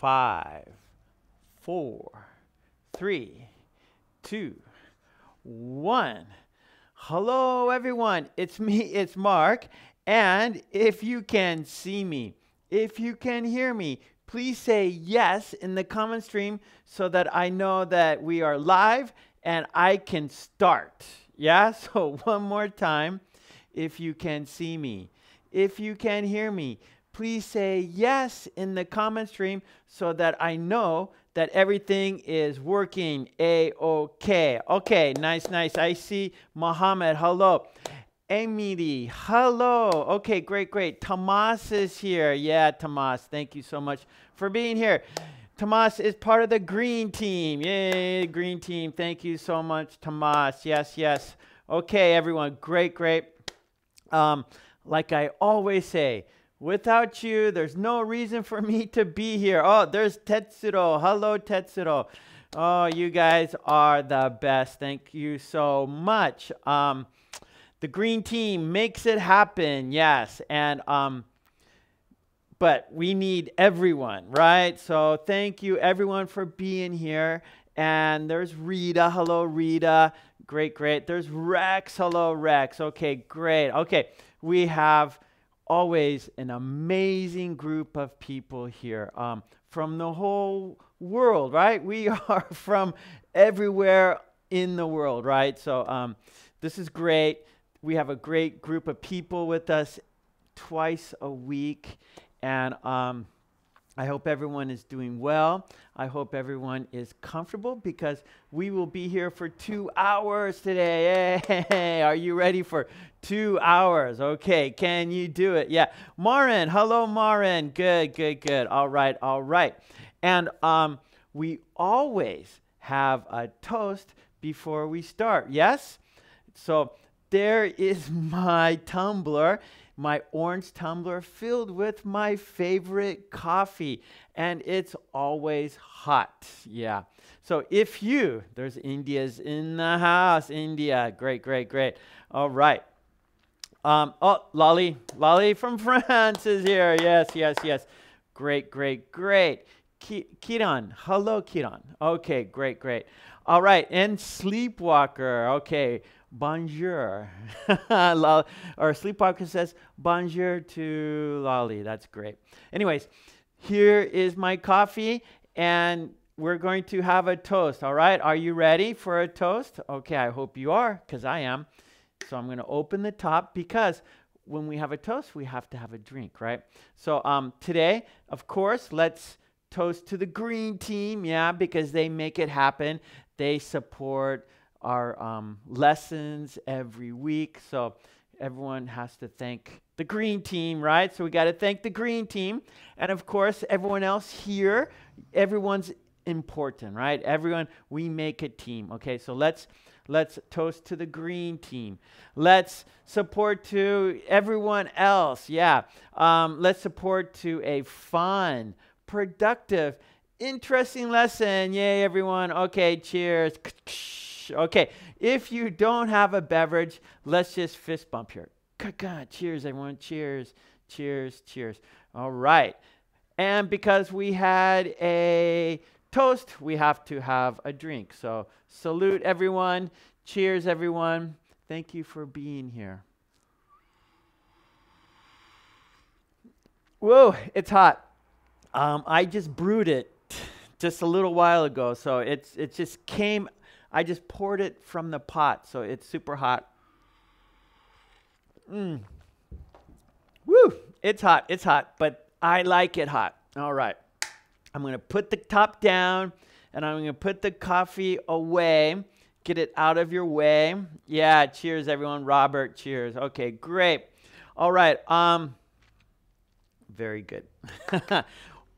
five, four, three, two, one. Hello, everyone. It's me, it's Mark. And if you can see me, if you can hear me, please say yes in the comment stream so that I know that we are live and I can start. Yeah, so one more time. If you can see me, if you can hear me, please say yes in the comment stream so that I know that everything is working a-okay. Okay, nice, nice. I see Mohammed. Hello. Emily, hello. Okay, great, great. Tomas is here. Yeah, Tomas, thank you so much for being here. Tomas is part of the green team. Yay, green team. Thank you so much, Tomas. Yes, yes. Okay, everyone. Great, great. Um, like I always say, without you, there's no reason for me to be here. Oh, there's Tetsuro. Hello, Tetsuro. Oh, you guys are the best. Thank you so much. Um, the green team makes it happen, yes. And um, but we need everyone, right? So thank you everyone for being here. And there's Rita. Hello, Rita. Great, great. There's Rex. Hello, Rex. Okay, great. Okay, we have always an amazing group of people here um, from the whole world, right? We are from everywhere in the world, right? So um, this is great. We have a great group of people with us twice a week. And um, I hope everyone is doing well. I hope everyone is comfortable because we will be here for two hours today. Hey, are you ready for two hours? Okay, can you do it? Yeah. Marin, hello, Marin. Good, good, good. All right, all right. And um, we always have a toast before we start. Yes? So there is my tumbler, my orange tumbler filled with my favorite coffee, and it's always hot. Yeah. So if you, there's India's in the house, India. Great, great, great. All right. Um, oh, Lolly, Lolly from France is here. Yes, yes, yes. Great, great, great. Ki- Kiran, hello, Kiran. Okay, great, great. All right, and Sleepwalker. Okay, bonjour. or Sleepwalker says bonjour to Lolly. That's great. Anyways, here is my coffee, and we're going to have a toast. All right, are you ready for a toast? Okay, I hope you are, because I am. So I'm going to open the top because when we have a toast, we have to have a drink, right? So um, today, of course, let's toast to the green team, yeah, because they make it happen. They support our um, lessons every week. So everyone has to thank the green team, right? So we got to thank the green team. And of course, everyone else here, everyone's important, right? Everyone, we make a team. Okay, so let's let's toast to the green team. Let's support to everyone else. Yeah, um, let's support to a fun, productive, interesting lesson. Yay, everyone! Okay, cheers. Okay, if you don't have a beverage, let's just fist bump here. Cheers, everyone. Cheers, cheers, cheers. All right. And because we had a toast, we have to have a drink. So salute everyone. Cheers, everyone. Thank you for being here. Whoa, it's hot. Um, I just brewed it just a little while ago, so it's it just came I just poured it from the pot, so it's super hot. Mmm. Woo! It's hot, it's hot, but I like it hot. All right. I'm going to put the top down and I'm going to put the coffee away. Get it out of your way. Yeah, cheers everyone. Robert, cheers. Okay, great. All right. Um very good.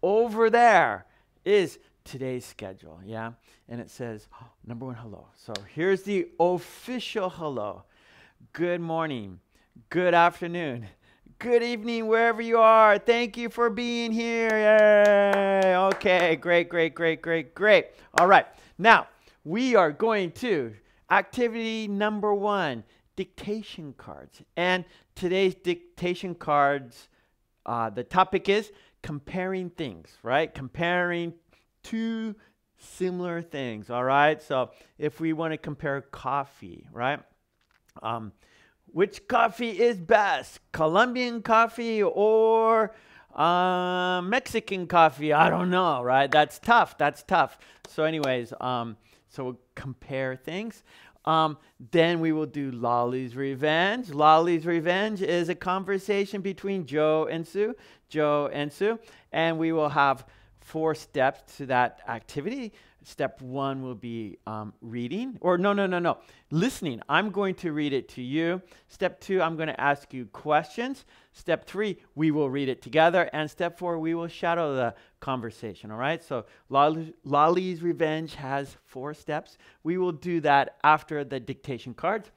Over there is today's schedule, yeah? And it says, oh, number one, hello. So here's the official hello. Good morning, good afternoon, good evening, wherever you are. Thank you for being here. Yay! Okay, great, great, great, great, great. All right, now we are going to activity number one dictation cards. And today's dictation cards uh, the topic is comparing things, right? Comparing two similar things, all right? So if we want to compare coffee, right? Um, which coffee is best, Colombian coffee or uh, Mexican coffee? I don't know, right? That's tough. That's tough. So, anyways, um, so we'll compare things. Um, then we will do Lolly's Revenge. Lolly's Revenge is a conversation between Joe and Sue. Joe and Sue. And we will have four steps to that activity. Step one will be um, reading, or no, no, no, no, listening. I'm going to read it to you. Step two, I'm going to ask you questions. Step three, we will read it together. And step four, we will shadow the conversation. All right. So Lolly's Revenge has four steps. We will do that after the dictation cards.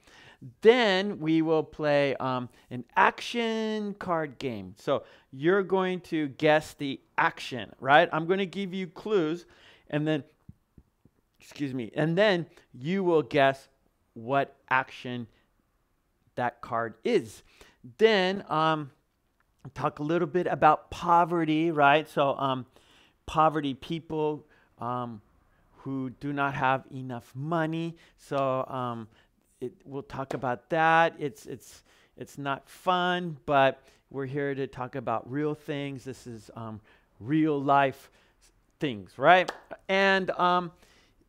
Then we will play um, an action card game. So you're going to guess the action, right? I'm going to give you clues, and then excuse me, and then you will guess what action that card is. Then um, talk a little bit about poverty, right? So um, poverty people um, who do not have enough money. So um, it, we'll talk about that. It's it's it's not fun, but we're here to talk about real things. This is um, real life things, right? And um,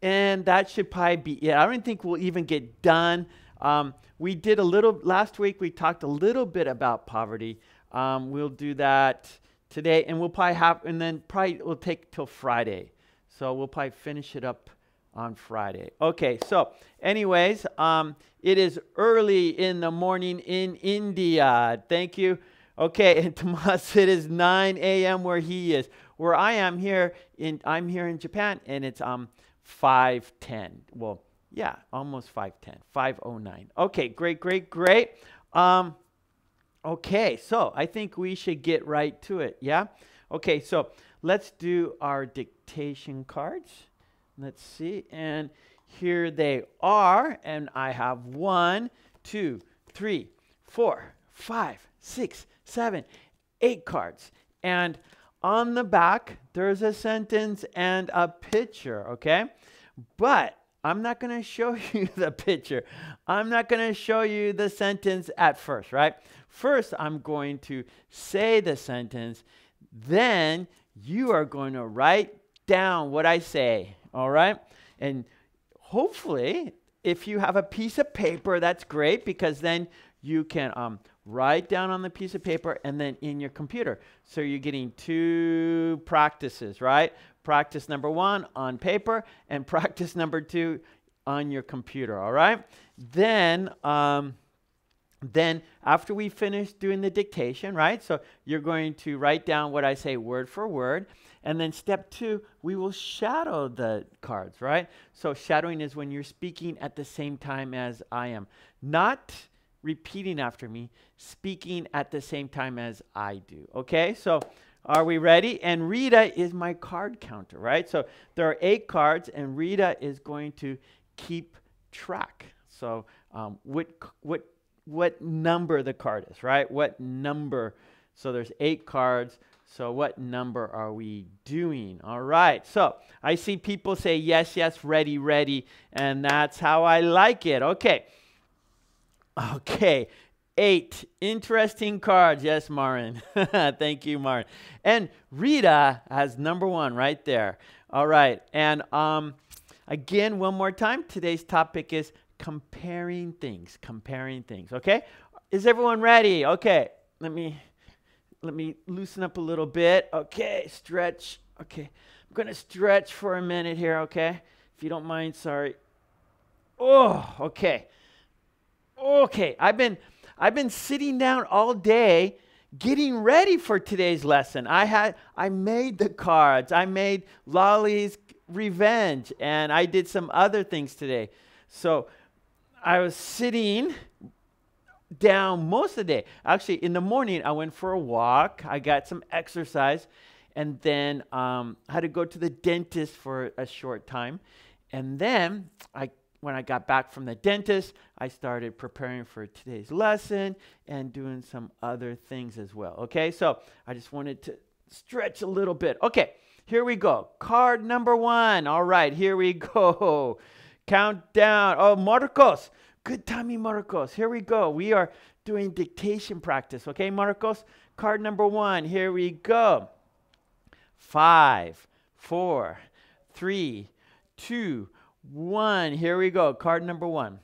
and that should probably be it. I don't think we'll even get done. Um, we did a little last week. We talked a little bit about poverty. Um, we'll do that today, and we'll probably have, and then probably it will take till Friday. So we'll probably finish it up on Friday. Okay, so anyways, um, it is early in the morning in India. Thank you. Okay, and Tomas, it is 9 a.m. where he is. Where I am here in I'm here in Japan, and it's um 510. Well, yeah, almost 510. 509. Okay, great, great, great. Um, okay, so I think we should get right to it. Yeah. Okay, so let's do our dictation cards. Let's see, and here they are, and I have one, two, three, four, five, six, seven, eight cards. And on the back, there's a sentence and a picture, okay? But I'm not going to show you the picture. I'm not going to show you the sentence at first, right? First, I'm going to say the sentence. Then you are going to write down what I say, all right? And hopefully, if you have a piece of paper, that's great because then you can um, write down on the piece of paper and then in your computer. So you're getting two practices, right? Practice number one on paper and practice number two on your computer, all right? Then, um, then after we finish doing the dictation, right? So you're going to write down what I say word for word. And then step two, we will shadow the cards, right? So shadowing is when you're speaking at the same time as I am. Not repeating after me, speaking at the same time as I do. Okay, so are we ready? And Rita is my card counter, right? So there are eight cards, and Rita is going to keep track. So um, what what what number the card is, right? What number? So there's eight cards. So what number are we doing? All right. So I see people say yes, yes, ready, ready, and that's how I like it. Okay. Okay, eight interesting cards. Yes, Marin. Thank you, Marin. And Rita has number one right there. All right, and um, again, one more time. Today's topic is comparing things. Comparing things. Okay, is everyone ready? Okay, let me let me loosen up a little bit. Okay, stretch. Okay, I'm gonna stretch for a minute here. Okay, if you don't mind. Sorry. Oh, okay. Okay, I've been I've been sitting down all day getting ready for today's lesson. I had I made the cards. I made Lolly's revenge and I did some other things today. So I was sitting down most of the day. Actually, in the morning, I went for a walk. I got some exercise, and then um, I had to go to the dentist for a short time. And then I when I got back from the dentist, I started preparing for today's lesson and doing some other things as well. Okay, so I just wanted to stretch a little bit. Okay, here we go. Card number one. All right, here we go. Countdown. Oh, Marcos. Good timing, Marcos. Here we go. We are doing dictation practice. Okay, Marcos? Card number one. Here we go. Five, four, three, two, one. Here we go. Card number one.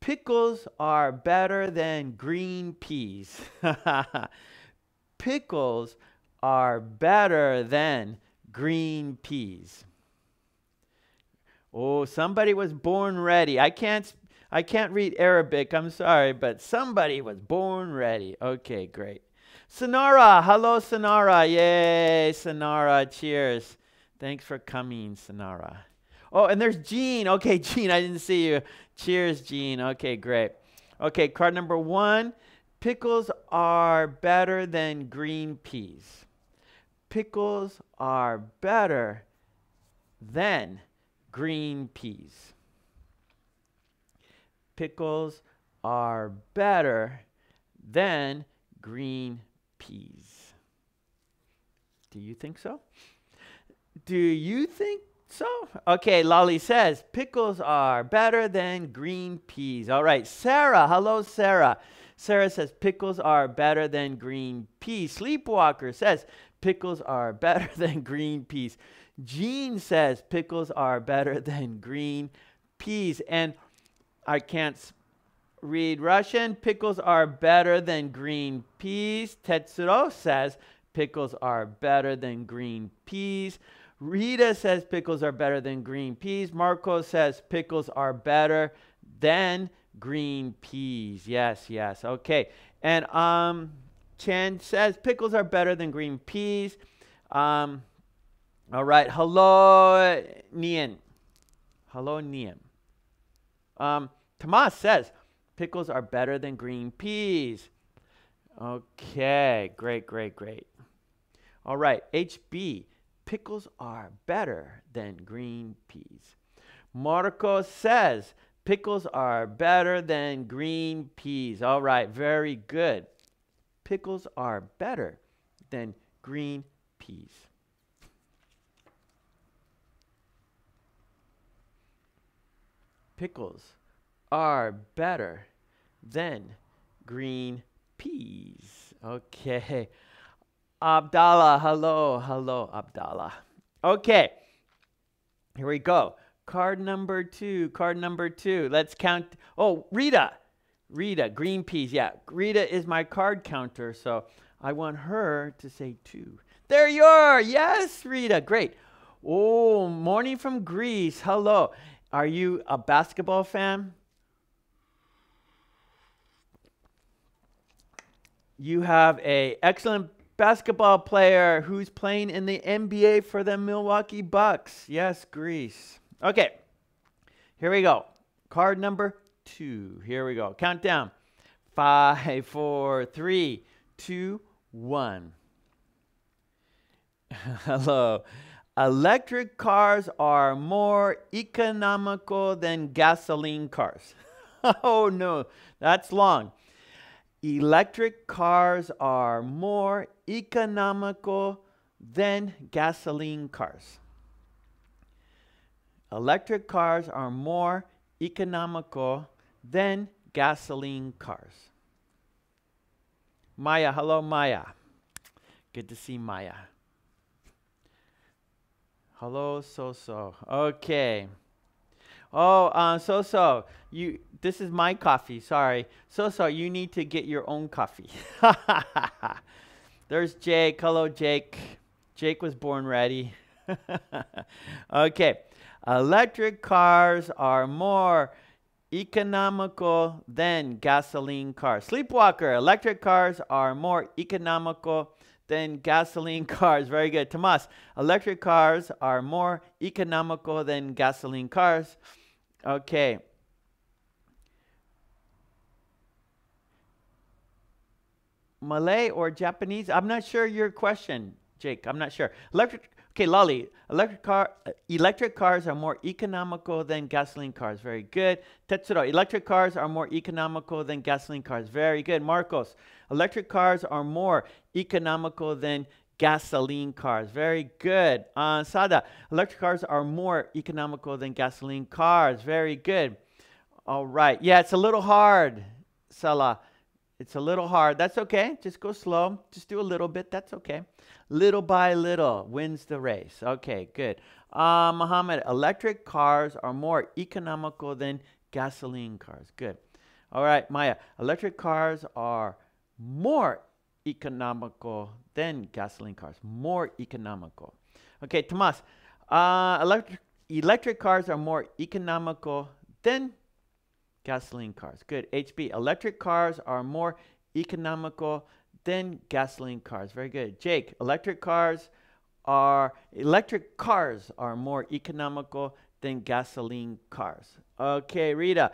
Pickles are better than green peas. Pickles are better than green peas. Oh, somebody was born ready. I can't I can't read Arabic. I'm sorry, but somebody was born ready. Okay, great. Sonara, hello Sonara. Yay, Sonara. Cheers. Thanks for coming, Sonara. Oh, and there's Gene. Okay, Gene, I didn't see you. Cheers, Gene. Okay, great. Okay, card number 1. Pickles are better than green peas pickles are better than green peas. Pickles are better than green peas. Do you think so? Do you think so? Okay, Lolly says pickles are better than green peas. All right, Sarah. Hello, Sarah. Sarah says pickles are better than green peas. Sleepwalker says pickles are better than green peas. Jean says pickles are better than green peas. And I can't read Russian. Pickles are better than green peas. Tetsuro says pickles are better than green peas. Rita says pickles are better than green peas. Marco says pickles are better than green peas. Yes, yes. Okay. And um Chen says pickles are better than green peas. Um, all right. Hello, Nian. Hello, Nian. Um, Tomas says pickles are better than green peas. Okay. Great, great, great. All right. HB. Pickles are better than green peas. Marco says pickles are better than green peas. All right. Very good pickles are better than green peas. Pickles are better than green peas. Okay. Abdallah, hello, hello, Abdallah. Okay, here we go. Card number two, card number two. Let's count. Oh, Rita, Rita, green peas. Yeah, Rita is my card counter, so I want her to say two. There you are. Yes, Rita. Great. Oh, morning from Greece. Hello. Are you a basketball fan? You have a excellent basketball player who's playing in the NBA for the Milwaukee Bucks. Yes, Greece. Okay. Here we go. Card number two. Here we go. Countdown. Five, four, three, two, one. Hello. Electric cars are more economical than gasoline cars. oh no, that's long. Electric cars are more economical than gasoline cars. Electric cars are more economical than gasoline cars. Maya, hello, Maya. Good to see Maya. Hello, so-so. Okay. Oh, uh, so-so, you. This is my coffee. Sorry, so-so. You need to get your own coffee. There's Jake. Hello, Jake. Jake was born ready. okay. Electric cars are more economical than gasoline cars. Sleepwalker, electric cars are more economical than gasoline cars. Very good. Tomas, electric cars are more economical than gasoline cars. Okay. Malay or Japanese? I'm not sure your question, Jake, I'm not sure. Electric. Okay, Lolly. Electric car. Uh, electric cars are more economical than gasoline cars. Very good. Tetsuro. Electric cars are more economical than gasoline cars. Very good. Marcos. Electric cars are more economical than gasoline cars. Very good. Uh, Sada. Electric cars are more economical than gasoline cars. Very good. All right. Yeah, it's a little hard, Salah. It's a little hard. That's okay. Just go slow. Just do a little bit. That's okay. Little by little wins the race. Okay, good. Uh, Muhammad, electric cars are more economical than gasoline cars. Good. All right, Maya, electric cars are more economical than gasoline cars. More economical. Okay, Tomas, uh, electric, electric cars are more economical than gasoline cars. Good. HB, electric cars are more economical than gasoline cars. Very good. Jake, electric cars are electric cars are more economical than gasoline cars. Okay, Rita,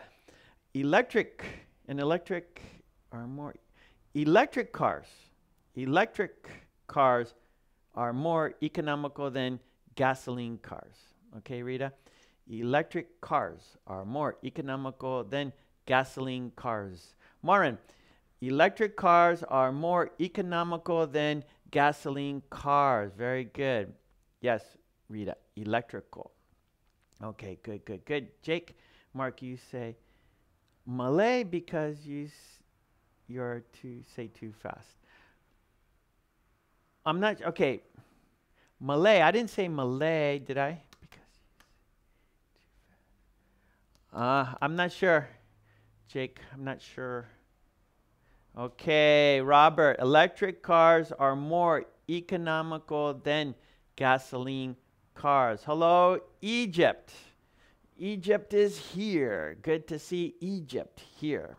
electric and electric are more electric cars. Electric cars are more economical than gasoline cars. Okay, Rita? electric cars are more economical than gasoline cars. Marin, electric cars are more economical than gasoline cars. Very good. Yes, Rita, electrical. Okay, good, good, good. Jake, Mark, you say Malay because you you're to say too fast. I'm not okay. Malay, I didn't say Malay, did I? Because Uh, I'm not sure. Jake, I'm not sure. Okay, Robert, electric cars are more economical than gasoline cars. Hello, Egypt. Egypt is here. Good to see Egypt here.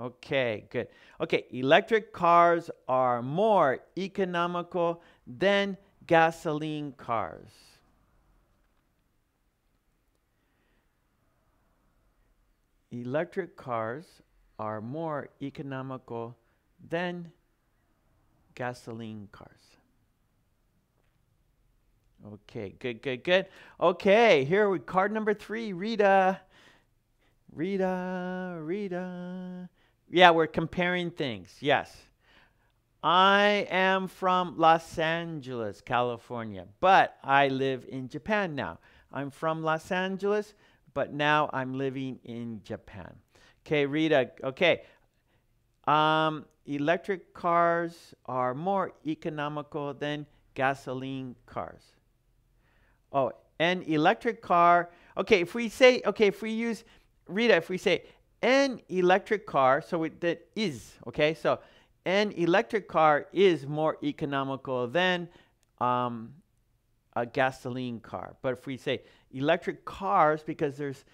Okay, good. Okay, electric cars are more economical than gasoline cars. electric cars are more economical than gasoline cars. Okay, good, good, good. Okay, here we card number three, Rita. Rita, Rita. Yeah, we're comparing things. Yes. I am from Los Angeles, California, but I live in Japan now. I'm from Los Angeles, but now I'm living in Japan. Okay, Rita. Okay. Um, electric cars are more economical than gasoline cars. Oh, an electric car. Okay, if we say, okay, if we use, Rita, if we say an electric car, so it, that is, okay, so an electric car is more economical than um, a gasoline car. But if we say electric cars, because there's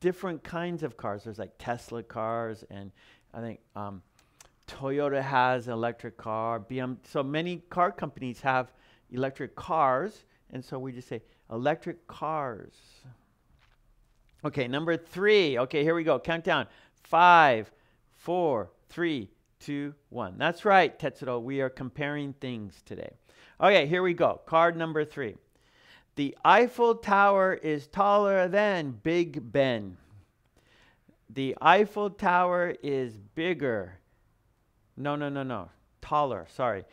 different kinds of cars, there's like Tesla cars, and I think um, Toyota has an electric car. BM, so many car companies have electric cars, and so we just say electric cars. Okay, number three. Okay, here we go. Countdown. Five, four, three, two, one. That's right, Tetsuro. We are comparing things today. Okay, here we go. Card number three. The Eiffel Tower is taller than Big Ben. The Eiffel Tower is bigger. No, no, no, no. Taller, sorry.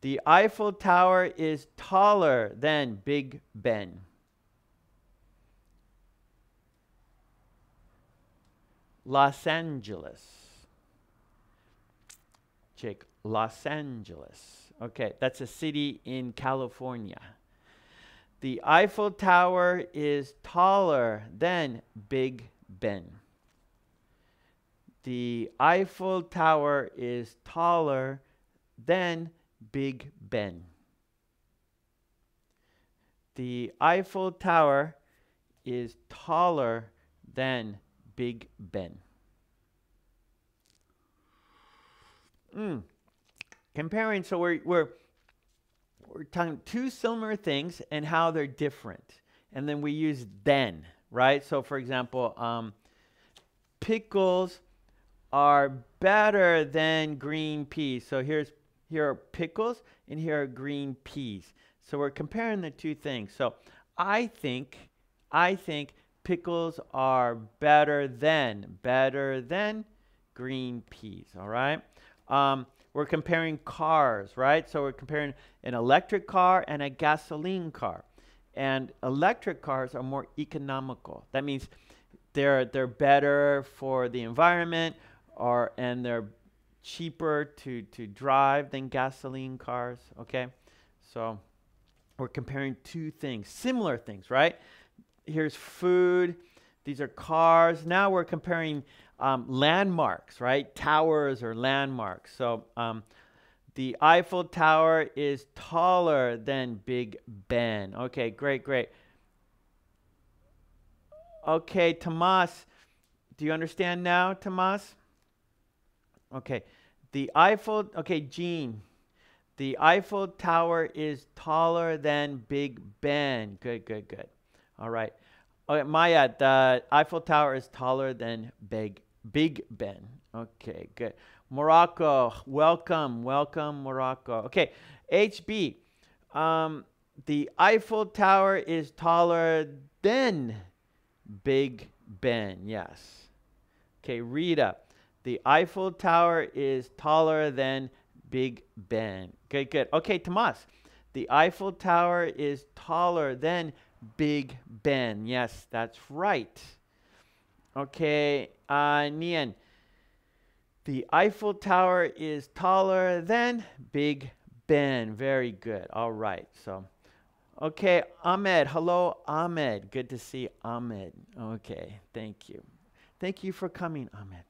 The Eiffel Tower is taller than Big Ben. Los Angeles. Check Los Angeles. Okay, that's a city in California. The Eiffel Tower is taller than Big Ben. The Eiffel Tower is taller than Big Ben. The Eiffel Tower is taller than Big Ben. Mm comparing, so we're, we're, we're talking two similar things and how they're different. And then we use then, right? So for example, um, pickles are better than green peas. So here's, here are pickles, and here are green peas. So we're comparing the two things. So I think, I think pickles are better than, better than green peas, all right? Um, we're comparing cars, right? So we're comparing an electric car and a gasoline car. And electric cars are more economical. That means they're they're better for the environment or and they're cheaper to to drive than gasoline cars, okay? So we're comparing two things, similar things, right? Here's food, these are cars. Now we're comparing um, landmarks, right? Towers or landmarks. So um, the Eiffel Tower is taller than Big Ben. Okay, great, great. Okay, Tomas, do you understand now, Tomas? Okay, the Eiffel, okay, Jean, the Eiffel Tower is taller than Big Ben. Good, good, good. All right. Okay, Maya, the Eiffel Tower is taller than Big Big Ben. Okay, good. Morocco, welcome, welcome, Morocco. Okay, HB, um, the Eiffel Tower is taller than Big Ben. Yes. Okay, Rita, the Eiffel Tower is taller than Big Ben. Good, good. Okay, Tomas, the Eiffel Tower is taller than Big Ben. Yes, that's right. Okay, uh, Nian. The Eiffel Tower is taller than Big Ben. Very good. All right. So, okay, Ahmed. Hello, Ahmed. Good to see Ahmed. Okay, thank you. Thank you for coming, Ahmed.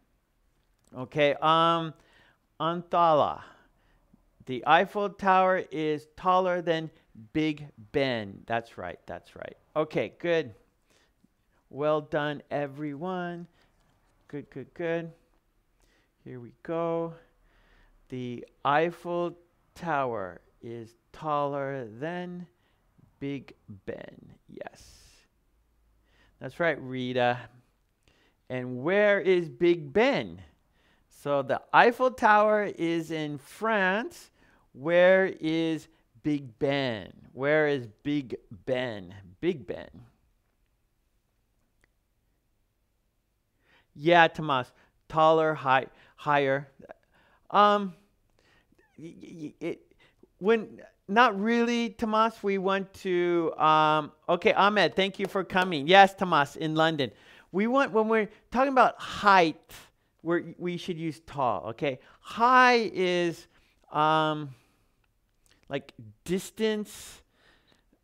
Okay, um, Anthala. The Eiffel Tower is taller than Big Ben. That's right. That's right. Okay, good. Well done, everyone. Good, good, good. Here we go. The Eiffel Tower is taller than Big Ben. Yes. That's right, Rita. And where is Big Ben? So the Eiffel Tower is in France. Where is Big Ben? Where is Big Ben? Big Ben. Yeah, Tomas. Taller, high, higher. Um, it, when not really, Tomas. We went to um, okay, Ahmed. Thank you for coming. Yes, Tomas in London. We want when we're talking about height, we we should use tall. Okay, high is um, like distance.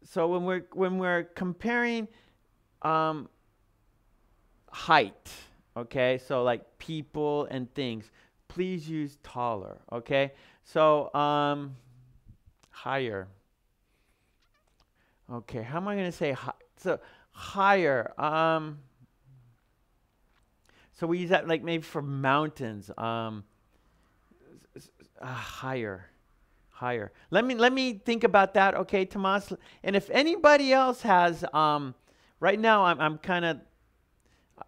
So when we're when we're comparing um, height, okay, so like people and things, please use taller. Okay, so um, higher. Okay, how am I going to say hi- so higher? Um, so we use that like maybe for mountains. Um, uh, higher higher. Let me let me think about that, okay, Tomas. And if anybody else has, um, right now I'm I'm kind of,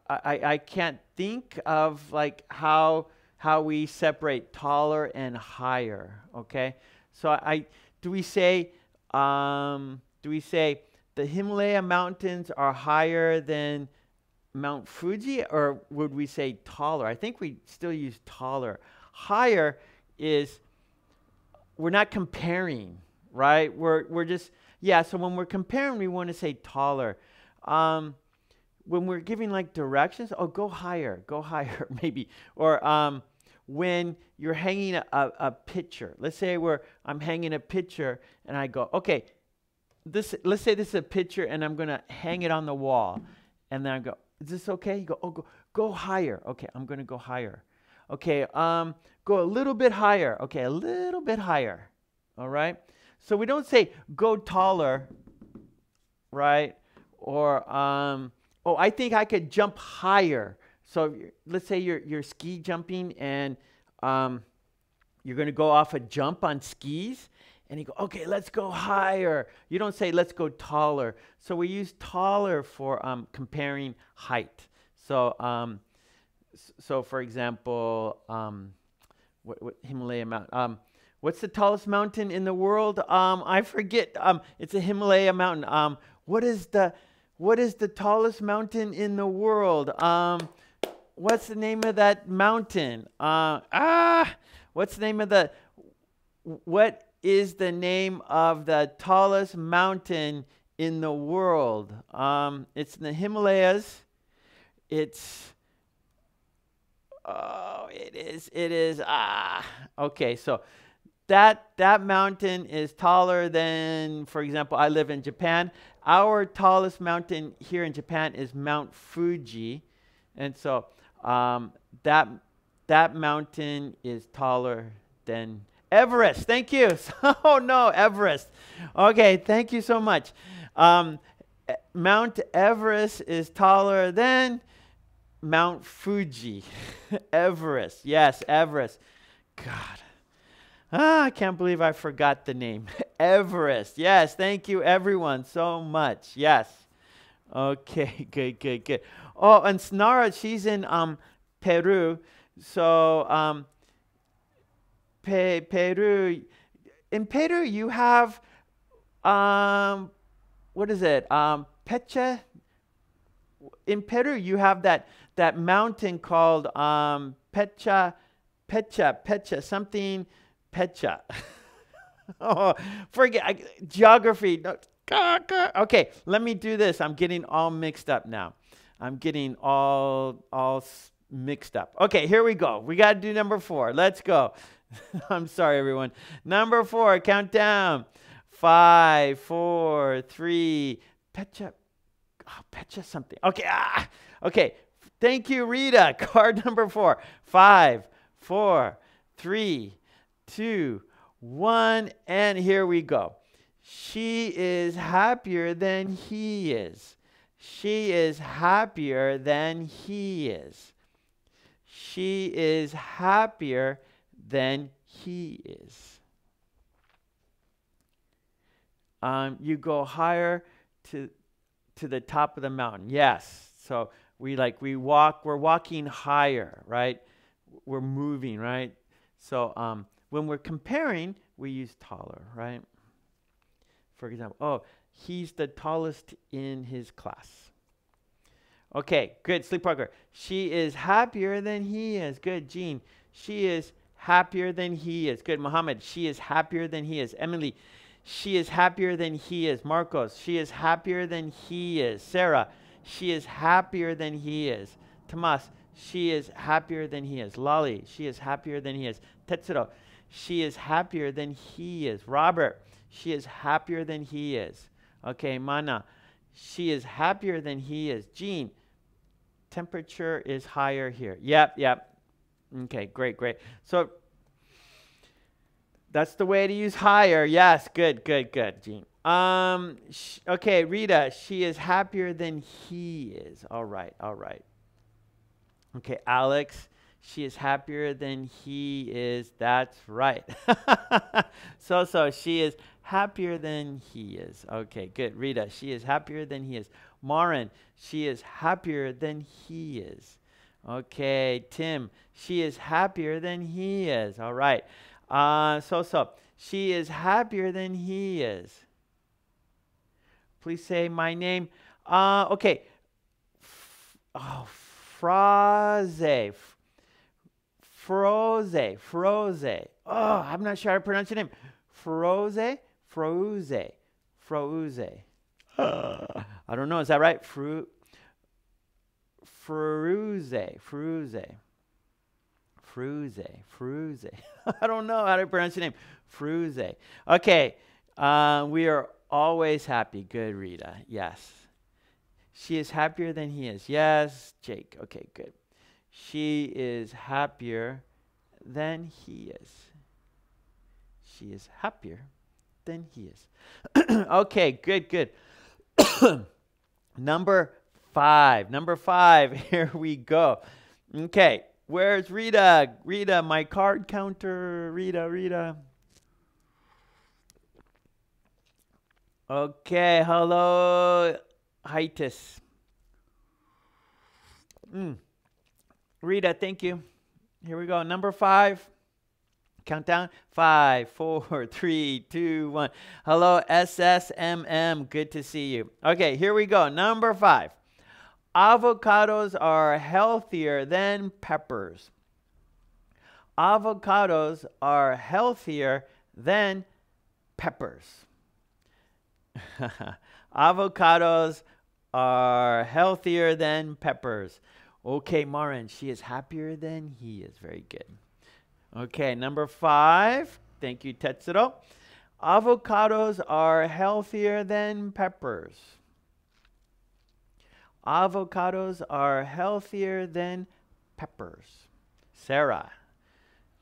I I can't think of like how how we separate taller and higher, okay. So I, do we say um, do we say the Himalaya mountains are higher than Mount Fuji, or would we say taller? I think we still use taller. Higher is we're not comparing, right? We're, we're just, yeah, so when we're comparing, we want to say taller. Um, when we're giving like directions, oh, go higher, go higher, maybe. Or um, when you're hanging a, a, a picture, let's say we're, I'm hanging a picture and I go, okay, this, let's say this is a picture and I'm going to hang it on the wall. And then I go, is this okay? You go, oh, go, go higher. Okay, I'm going to go higher. Okay, um, go a little bit higher. Okay, a little bit higher. All right? So we don't say go taller, right? Or, um, oh, I think I could jump higher. So let's say you're, you're ski jumping and um, you're going to go off a jump on skis. And you go, okay, let's go higher. You don't say, let's go taller. So we use taller for um, comparing height. So um, so for example, um, what, what Himalaya Mount, um, what's the tallest mountain in the world? Um, I forget. Um, it's a Himalaya mountain. Um, what is the what is the tallest mountain in the world? Um, what's the name of that mountain? Uh, ah, what's the name of the what is the name of the tallest mountain in the world? Um, it's in the Himalayas. It's oh, it is. It is. Ah, okay. So that that mountain is taller than, for example, I live in Japan. Our tallest mountain here in Japan is Mount Fuji, and so um, that that mountain is taller than Everest. Thank you. oh no, Everest. Okay, thank you so much. Um, Mount Everest is taller than Mount Fuji. Everest. Yes, Everest. God. Ah, I can't believe I forgot the name. Everest. Yes, thank you everyone so much. Yes. Okay, good, good, good. Oh, and Snara, she's in um, Peru. So, um, Pe- Peru, in Peru, you have, um, what is it? Um, Pecha. In Peru, you have that that mountain called um, Pecha, Pecha, Pecha, something Pecha. oh, forget I, geography. Okay, let me do this. I'm getting all mixed up now. I'm getting all all mixed up. Okay, here we go. We got to do number four. Let's go. I'm sorry, everyone. Number four, count down. Five, four, three. Pecha. Oh, Pecha something. Okay. Ah, okay. Thank you, Rita. Card number four. Five, four, three, two, one. And here we go. She is happier than he is. She is happier than he is. She is happier than he is. Um, you go higher to, to the top of the mountain. Yes. So we like we walk we're walking higher right? We're moving right? So um, when we're comparing we use taller right? For example oh he's the tallest in his class. Okay good Sleepwalker. she is happier than he is. Good Jean. She is happier than he is. Good Muhammad she is happier than he is. Emily she is happier than he is. Marcos she is happier than he is. Sarah she is happier than he is. Tomas, she is happier than he is. Lali, she is happier than he is. Tetsuro, she is happier than he is. Robert, she is happier than he is. Okay, Mana, she is happier than he is. Jean, temperature is higher here. Yep, yep. Okay, great, great. So that's the way to use higher. Yes, good, good, good, Jean. Um, sh- okay, Rita, she is happier than he is. All right, all right. Okay, Alex, she is happier than he is. That's right. so, so she is happier than he is. Okay, good. Rita, she is happier than he is. Marin, she is happier than he is. Okay, Tim, she is happier than he is. All right. Uh, so, so she is happier than he is. Please say my name. Uh, okay. F- oh, Fraze. Froze. Froze. Oh, I'm not sure how to pronounce your name. Froze. Froze. Froze. Uh, I don't know. Is that right? Fru. Fruze. Fruze. Fruze. Fruze. I don't know how to pronounce your name. Fruze. Okay. Uh, we are always happy. Good, Rita. Yes. She is happier than he is. Yes, Jake. Okay, good. She is happier than he is. She is happier than he is. okay, good, good. Number five. Number five. Here we go. Okay, where's Rita? Rita, my card counter. Rita, Rita. Okay, hello, Hiatus. Mm. Rita, thank you. Here we go. Number five. Countdown five, four, three, two, one. Hello, SSMM. Good to see you. Okay, here we go. Number five. Avocados are healthier than peppers. Avocados are healthier than peppers. Avocados are healthier than peppers. Okay, Marin, she is happier than he is. Very good. Okay, number five. Thank you, Tetsuro. Avocados are healthier than peppers. Avocados are healthier than peppers. Sarah.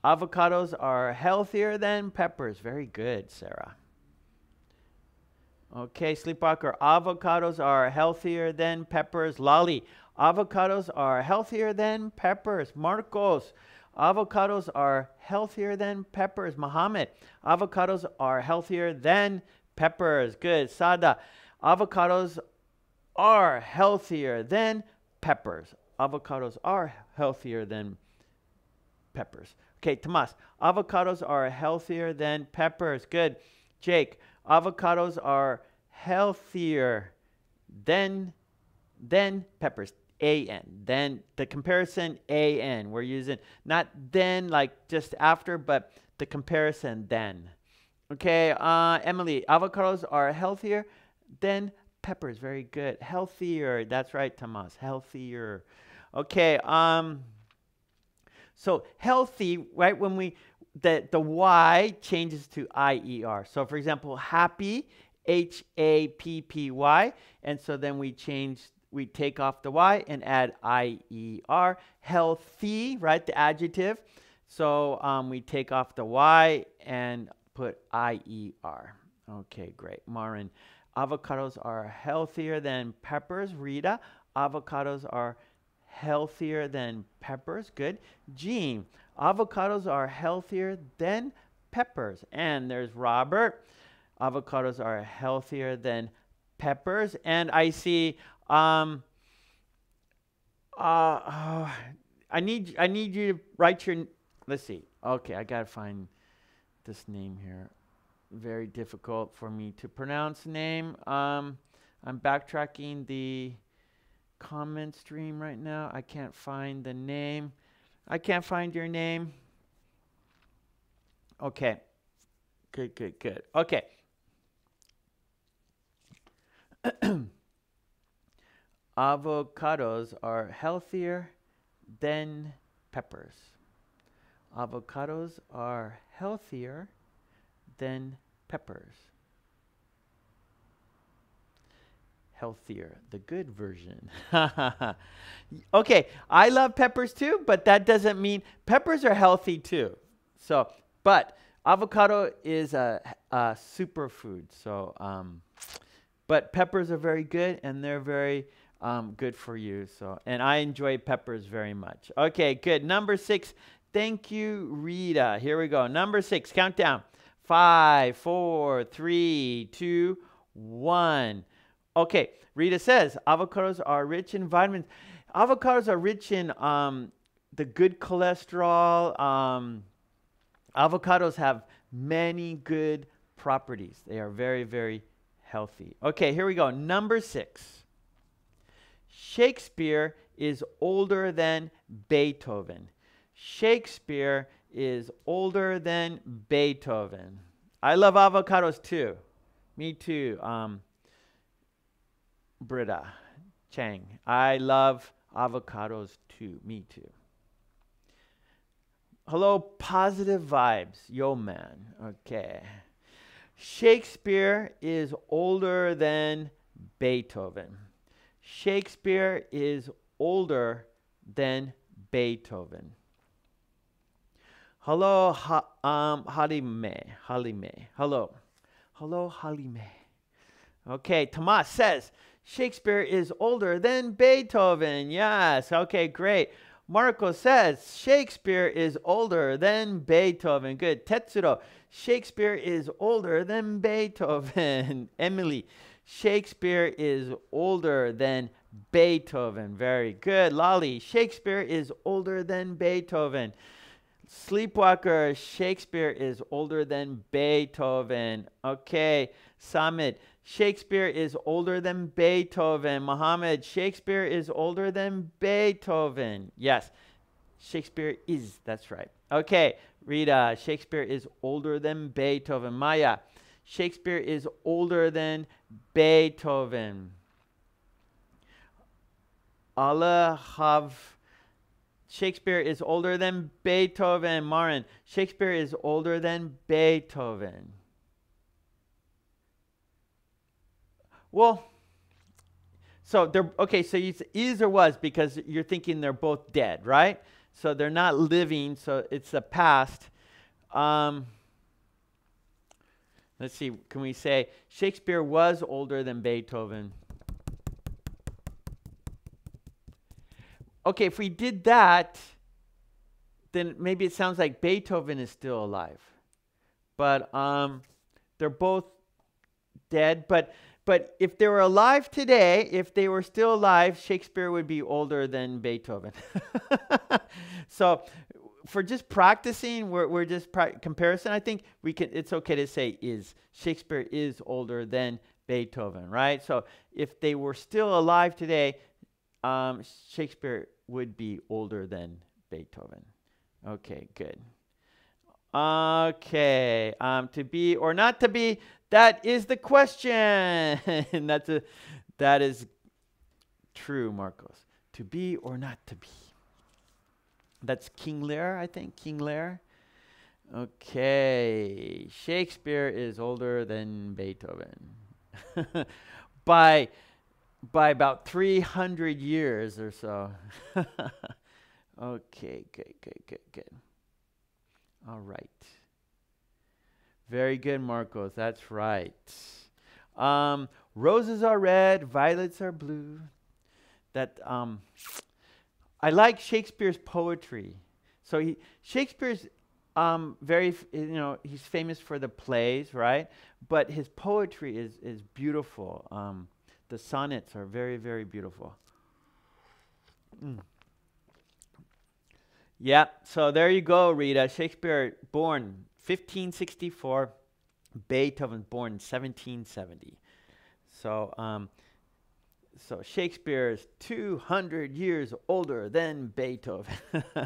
Avocados are healthier than peppers. Very good, Sarah. Okay, Sleepwalker. Avocados are healthier than peppers. Lolly. Avocados are healthier than peppers. Marcos. Avocados are healthier than peppers. Muhammad, avocados are healthier than peppers. Good. Sada, avocados are healthier than peppers. Avocados are healthier than peppers. Okay, Tomas, avocados are healthier than peppers. Good. Jake, avocados are healthier than than peppers. AN. Then the comparison AN. We're using not then like just after, but the comparison then. Okay, uh, Emily, avocados are healthier than peppers. Very good. Healthier. That's right, Tomas. Healthier. Okay, um, so healthy, right, when we, the, the Y changes to IER. So for example, happy, H-A-P-P-Y, and so then we change we take off the Y and add I-E-R. Healthy, right, the adjective. So um, we take off the Y and put I-E-R. Okay, great. Marin, avocados are healthier than peppers. Rita, avocados are healthier than peppers. Good. Jean, avocados are healthier than peppers. And there's Robert, avocados are healthier than peppers. And I see um, uh, uh, I need I need you to write your. Let's see. Okay, I gotta find this name here. Very difficult for me to pronounce name. Um, I'm backtracking the comment stream right now. I can't find the name. I can't find your name. Okay. Good, good, good. Okay. avocados are healthier than peppers. Avocados are healthier than peppers. Healthier, the good version. okay, I love peppers too, but that doesn't mean peppers are healthy too. So, but avocado is a, a superfood. So, um, but peppers are very good and they're very um, good for you. So, and I enjoy peppers very much. Okay, good. Number six. Thank you, Rita. Here we go. Number six. Countdown. Five, four, three, two, one. Okay, Rita says avocados are rich in vitamins. Avocados are rich in um, the good cholesterol. Um, avocados have many good properties. They are very, very healthy. Okay, here we go. Number six. Shakespeare is older than Beethoven. Shakespeare is older than Beethoven. I love avocados too. Me too. Um, Britta Chang. I love avocados too. Me too. Hello, positive vibes. Yo, man. Okay. Shakespeare is older than Beethoven. Shakespeare is older than Beethoven. Hello, ha, um, Halime. Halime. Hello. Hello, Halime. Okay, Tomas says Shakespeare is older than Beethoven. Yes. Okay, great. Marco says Shakespeare is older than Beethoven. Good. Tetsuro, Shakespeare is older than Beethoven. Emily, Shakespeare is older than Beethoven. Very good. Lolly, Shakespeare is older than Beethoven. Sleepwalker, Shakespeare is older than Beethoven. Okay, Samit, Shakespeare is older than Beethoven. Muhammad, Shakespeare is older than Beethoven. Yes, Shakespeare is, that's right. Okay, Rita, Shakespeare is older than Beethoven. Maya, Shakespeare is older than Beethoven. Allah have Shakespeare is older than Beethoven. Marin, Shakespeare is older than Beethoven. Well, so they're okay. So you is or was because you're thinking they're both dead, right? So they're not living. So it's the past. Um, let's see. Can we say Shakespeare was older than Beethoven? okay, if we did that, then maybe it sounds like Beethoven is still alive. But um, they're both dead. But but if they were alive today, if they were still alive, Shakespeare would be older than Beethoven. so for just practicing, we're, we're just comparison. I think we can. It's okay to say is Shakespeare is older than Beethoven, right? So if they were still alive today, um, Shakespeare would be older than Beethoven. Okay, good. Okay, um, to be or not to be, that is the question. that's a, that is true, Marcos. To be or not to be. That's King Lear, I think. King Lear. Okay, Shakespeare is older than Beethoven by by about 300 years or so. okay, good, good, good, good. All right. Very good, Marcos. That's right. Um, roses are red, violets are blue. That um, I like Shakespeare's poetry. So he Shakespeare's um, very, you know, he's famous for the plays, right? But his poetry is is beautiful. Um, the sonnets are very, very beautiful. Mm. Yeah, so there you go, Rita. Shakespeare born 1564, Beethoven born 1770. So, um, so Shakespeare is 200 years older than Beethoven. uh,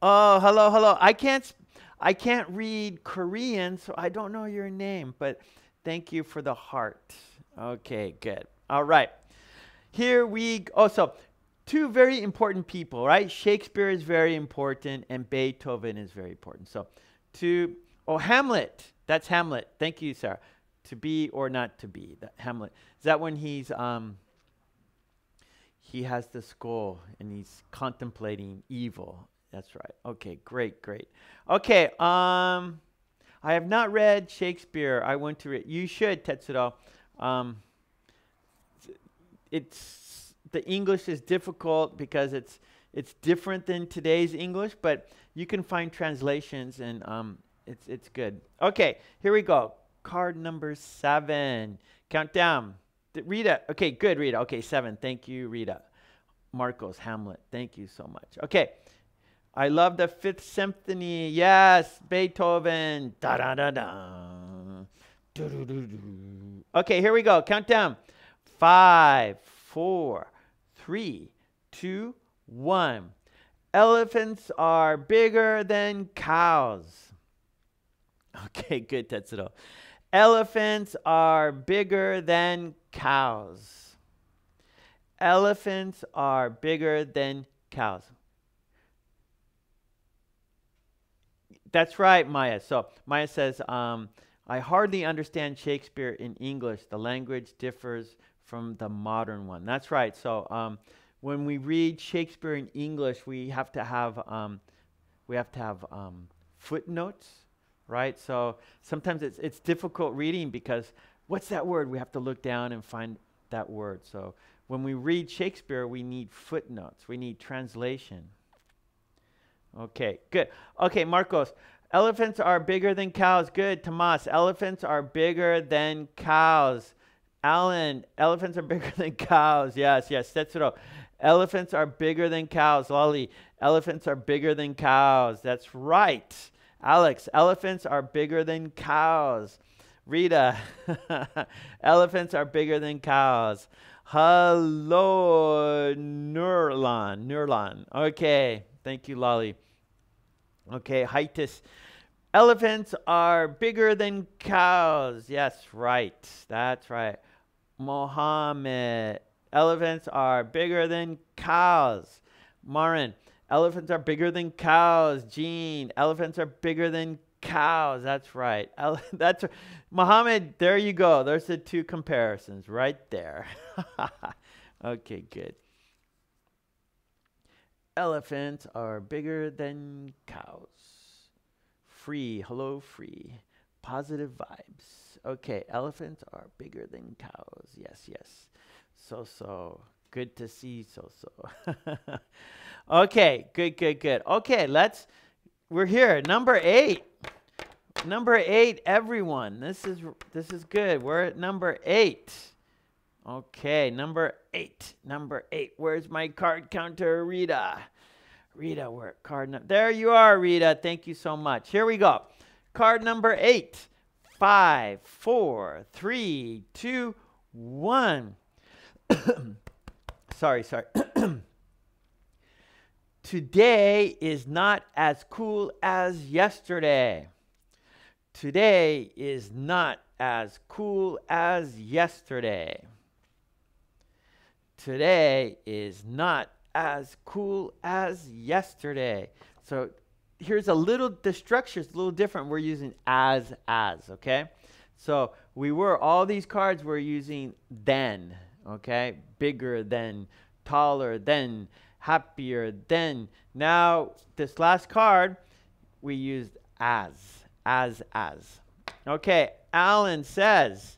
oh, hello, hello. I can't, I can't read Korean, so I don't know your name, but thank you for the heart. Okay, good. All right. Here we also two very important people, right? Shakespeare is very important and Beethoven is very important. So, to oh Hamlet, that's Hamlet. Thank you, Sarah. To be or not to be, that Hamlet. Is that when he's um he has the skull and he's contemplating evil. That's right. Okay, great, great. Okay, um I have not read Shakespeare. I want to read. You should, Tetsuro. Um, it's the English is difficult because it's it's different than today's English, but you can find translations and um, it's it's good. Okay, here we go. Card number seven. Countdown. Rita. Okay, good, Rita. Okay, seven. Thank you, Rita. Marcos, Hamlet. Thank you so much. Okay. I love the Fifth Symphony. Yes, Beethoven. Da da da da. Okay, here we go. Countdown. Five, four, three, two, one. Elephants are bigger than cows. Okay, good, Tetsuro. Elephants are bigger than cows. Elephants are bigger than cows. That's right, Maya. So Maya says, um, I hardly understand Shakespeare in English. The language differs from the modern one. That's right. So um, when we read Shakespeare in English, we have to have um, we have to have um, footnotes, right? So sometimes it's it's difficult reading because what's that word? We have to look down and find that word. So when we read Shakespeare, we need footnotes. We need translation. Okay, good. Okay, Marcos. Elephants are bigger than cows. Good, Tomas. Elephants are bigger than cows. Alan, elephants are bigger than cows. Yes, yes, Tetsuro. Elephants are bigger than cows. Lolly, elephants are bigger than cows. That's right. Alex, elephants are bigger than cows. Rita, elephants are bigger than cows. Hello, Nurlan. Nurlan. Okay. Thank you, Lolly. Okay, Hitus. Elephants are bigger than cows. Yes, right. That's right. Mohammed. Elephants are bigger than cows. Marin. Elephants are bigger than cows. Gene. Elephants are bigger than cows. That's right. Ele- that's Muhammad. There you go. There's the two comparisons right there. okay, good. Elephants are bigger than cows. Free. Hello, free. Positive vibes. Okay, elephants are bigger than cows. Yes, yes. So so. Good to see so so. okay, good, good, good. Okay, let's we're here. Number eight. Number eight, everyone. This is this is good. We're at number eight. Okay, number eight. Number eight. Where's my card counter, Rita? Rita, where card number? There you are, Rita. Thank you so much. Here we go. Card number eight. Five, four, three, two, one. sorry, sorry. Today is not as cool as yesterday. Today is not as cool as yesterday. Today is not as cool as yesterday. So here's a little, the structure is a little different. We're using as, as, okay? So we were, all these cards we're using then, okay? Bigger than, taller than, happier than. Now, this last card, we used as, as, as. Okay, Alan says,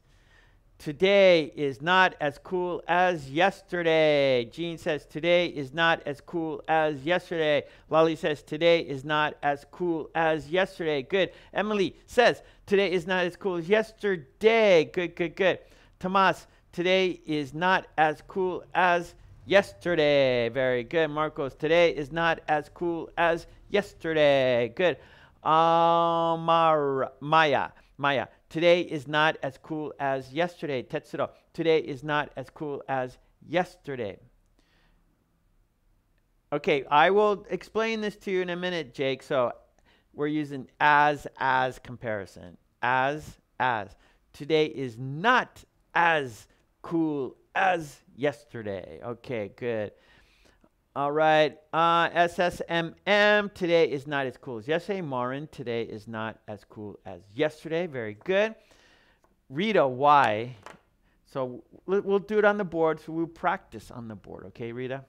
Today is not as cool as yesterday. Jean says, Today is not as cool as yesterday. Lolly says, Today is not as cool as yesterday. Good. Emily says, Today is not as cool as yesterday. Good, good, good. Tomas, today is not as cool as yesterday. Very good. Marcos, today is not as cool as yesterday. Good. Amar, Maya, Maya, Today is not as cool as yesterday. Tetsuro. Today is not as cool as yesterday. Okay, I will explain this to you in a minute, Jake. So we're using as as comparison. As as. Today is not as cool as yesterday. Okay, good. All right. Uh, SSMM, today is not as cool as yesterday. Marin, today is not as cool as yesterday. Very good. Rita, why? So we'll do it on the board. So we'll practice on the board. Okay, Rita?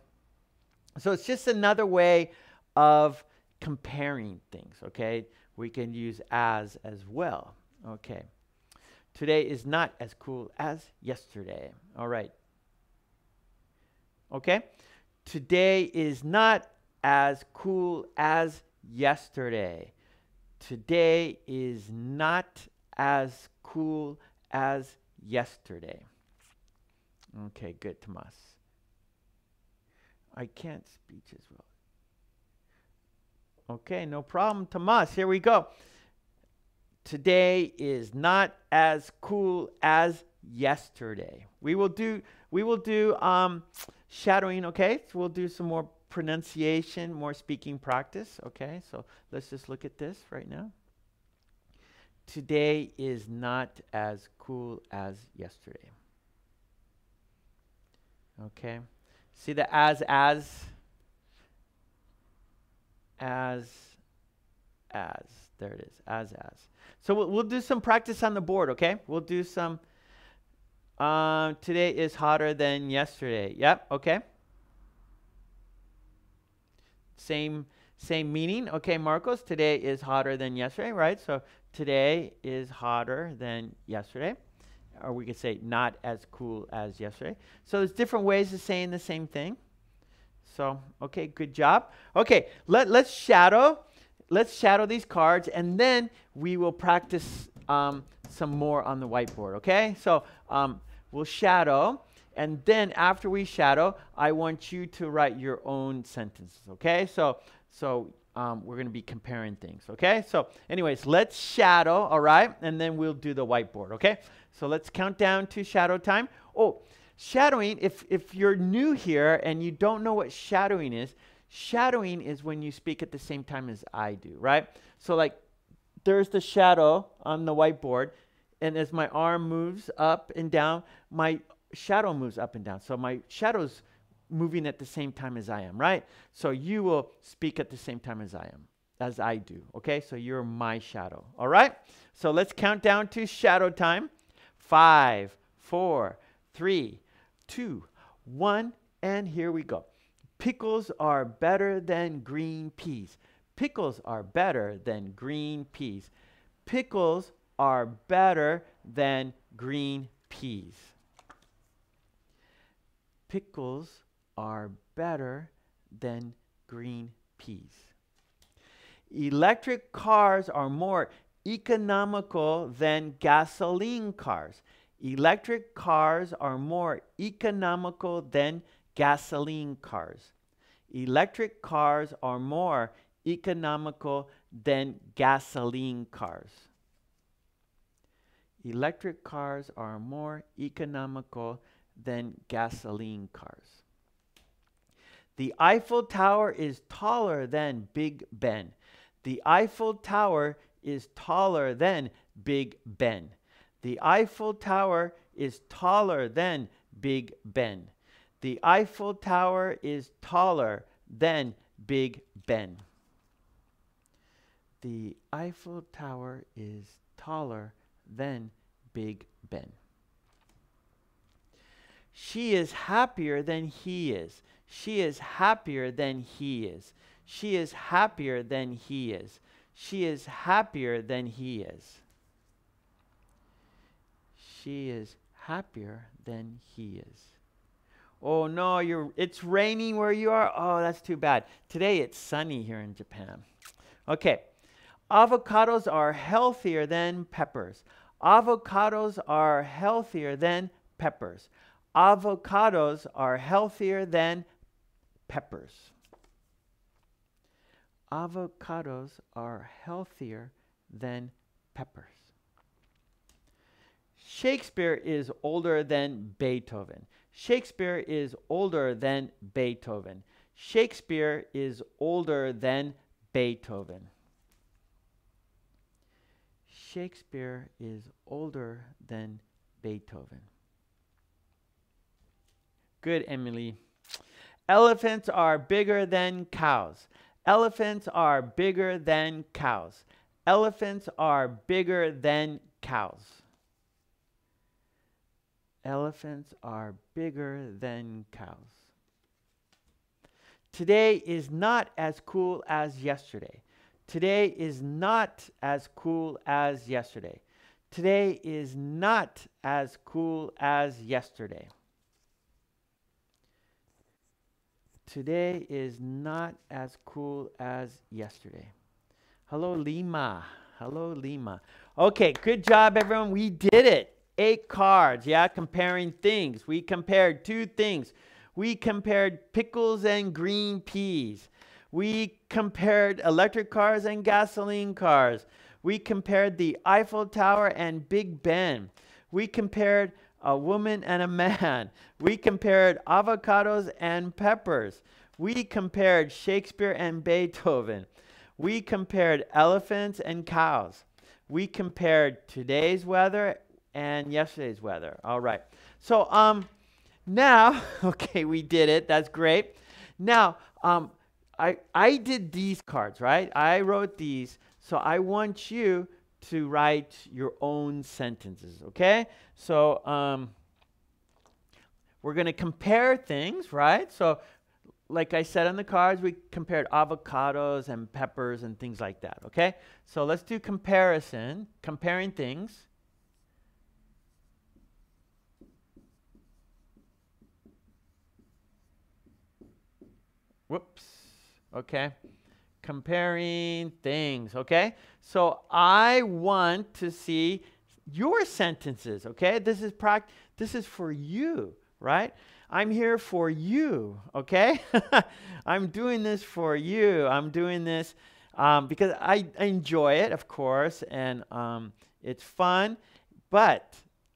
So it's just another way of comparing things. Okay? We can use as as well. Okay. Today is not as cool as yesterday. All right. Okay? Today is not as cool as yesterday. Today is not as cool as yesterday. Okay, good, Tomas. I can't speak as well. Okay, no problem, Tomas. Here we go. Today is not as cool as yesterday. We will do we will do um, shadowing, okay? So we'll do some more pronunciation, more speaking practice, okay? So let's just look at this right now. Today is not as cool as yesterday. Okay? See the as, as, as, as. There it is, as, as. So we'll, we'll do some practice on the board, okay? We'll do some um, today is hotter than yesterday. Yep, okay. Same same meaning. Okay, Marcos, today is hotter than yesterday, right? So today is hotter than yesterday. Or we could say not as cool as yesterday. So there's different ways of saying the same thing. So, okay, good job. Okay, let, let's shadow. Let's shadow these cards, and then we will practice um, some more on the whiteboard, okay? So um, we'll shadow, And then after we shadow, I want you to write your own sentences, okay? So, so um, we're going to be comparing things, okay? So, anyways, let's shadow, all right? And then we'll do the whiteboard, okay? So let's count down to shadow time. Oh, shadowing, if, if you're new here and you don't know what shadowing is, shadowing is when you speak at the same time as I do, right? So, like, there's the shadow on the whiteboard, and as my arm moves up and down, my shadow moves up and down. So my shadow's moving at the same time as I am, right? So you will speak at the same time as I am, as I do, okay? So you're my shadow, all right? So let's count down to shadow time. Five, four, three, two, one, and here we go. Pickles are better than green peas. Pickles are better than green peas. Pickles are better than green peas. Pickles are better than green peas. Electric cars are more economical than gasoline cars. Electric cars are more economical than gasoline cars. Electric cars are more economical than gasoline cars. Electric cars are more economical than gasoline cars. The Eiffel Tower is taller than Big Ben. The Eiffel Tower is taller than Big Ben. The Eiffel Tower is taller than Big Ben. The Eiffel Tower is taller than Big Ben. The Eiffel Tower is taller than Big Ben. She is happier than he is. She is happier than he is. She is happier than he is. She is happier than he is. She is happier than he is. Oh no, you're it's raining where you are. Oh, that's too bad. Today it's sunny here in Japan. Okay. Avocados are healthier than peppers. Avocados are healthier than peppers. Avocados are healthier than peppers. Avocados are healthier than peppers. Shakespeare is older than Beethoven. Shakespeare is older than Beethoven. Shakespeare is older than Beethoven. Shakespeare is older than Beethoven. Good, Emily. Elephants are bigger than cows. Elephants are bigger than cows. Elephants are bigger than cows. Elephants are bigger than cows. Today is not as cool as yesterday. Today is not as cool as yesterday. Today is not as cool as yesterday. Today is not as cool as yesterday. Hello, Lima. Hello, Lima. Okay, good job, everyone. We did it. Eight cards, yeah, comparing things. We compared two things. We compared pickles and green peas. We compared electric cars and gasoline cars. We compared the Eiffel Tower and Big Ben. We compared a woman and a man. We compared avocados and peppers. We compared Shakespeare and Beethoven. We compared elephants and cows. We compared today's weather and yesterday's weather. All right. So um now, okay, we did it. That's great. Now, um I I did these cards, right? I wrote these. So I want you to write your own sentences, okay? So um, we're going to compare things, right? So like I said on the cards, we compared avocados and peppers and things like that, okay? So let's do comparison, comparing things. Whoops, okay? comparing things, okay? So I want to see your sentences, okay? This is this is for you, right? I'm here for you, okay? I'm doing this for you. I'm doing this um, because I, I, enjoy it, of course, and um, it's fun, but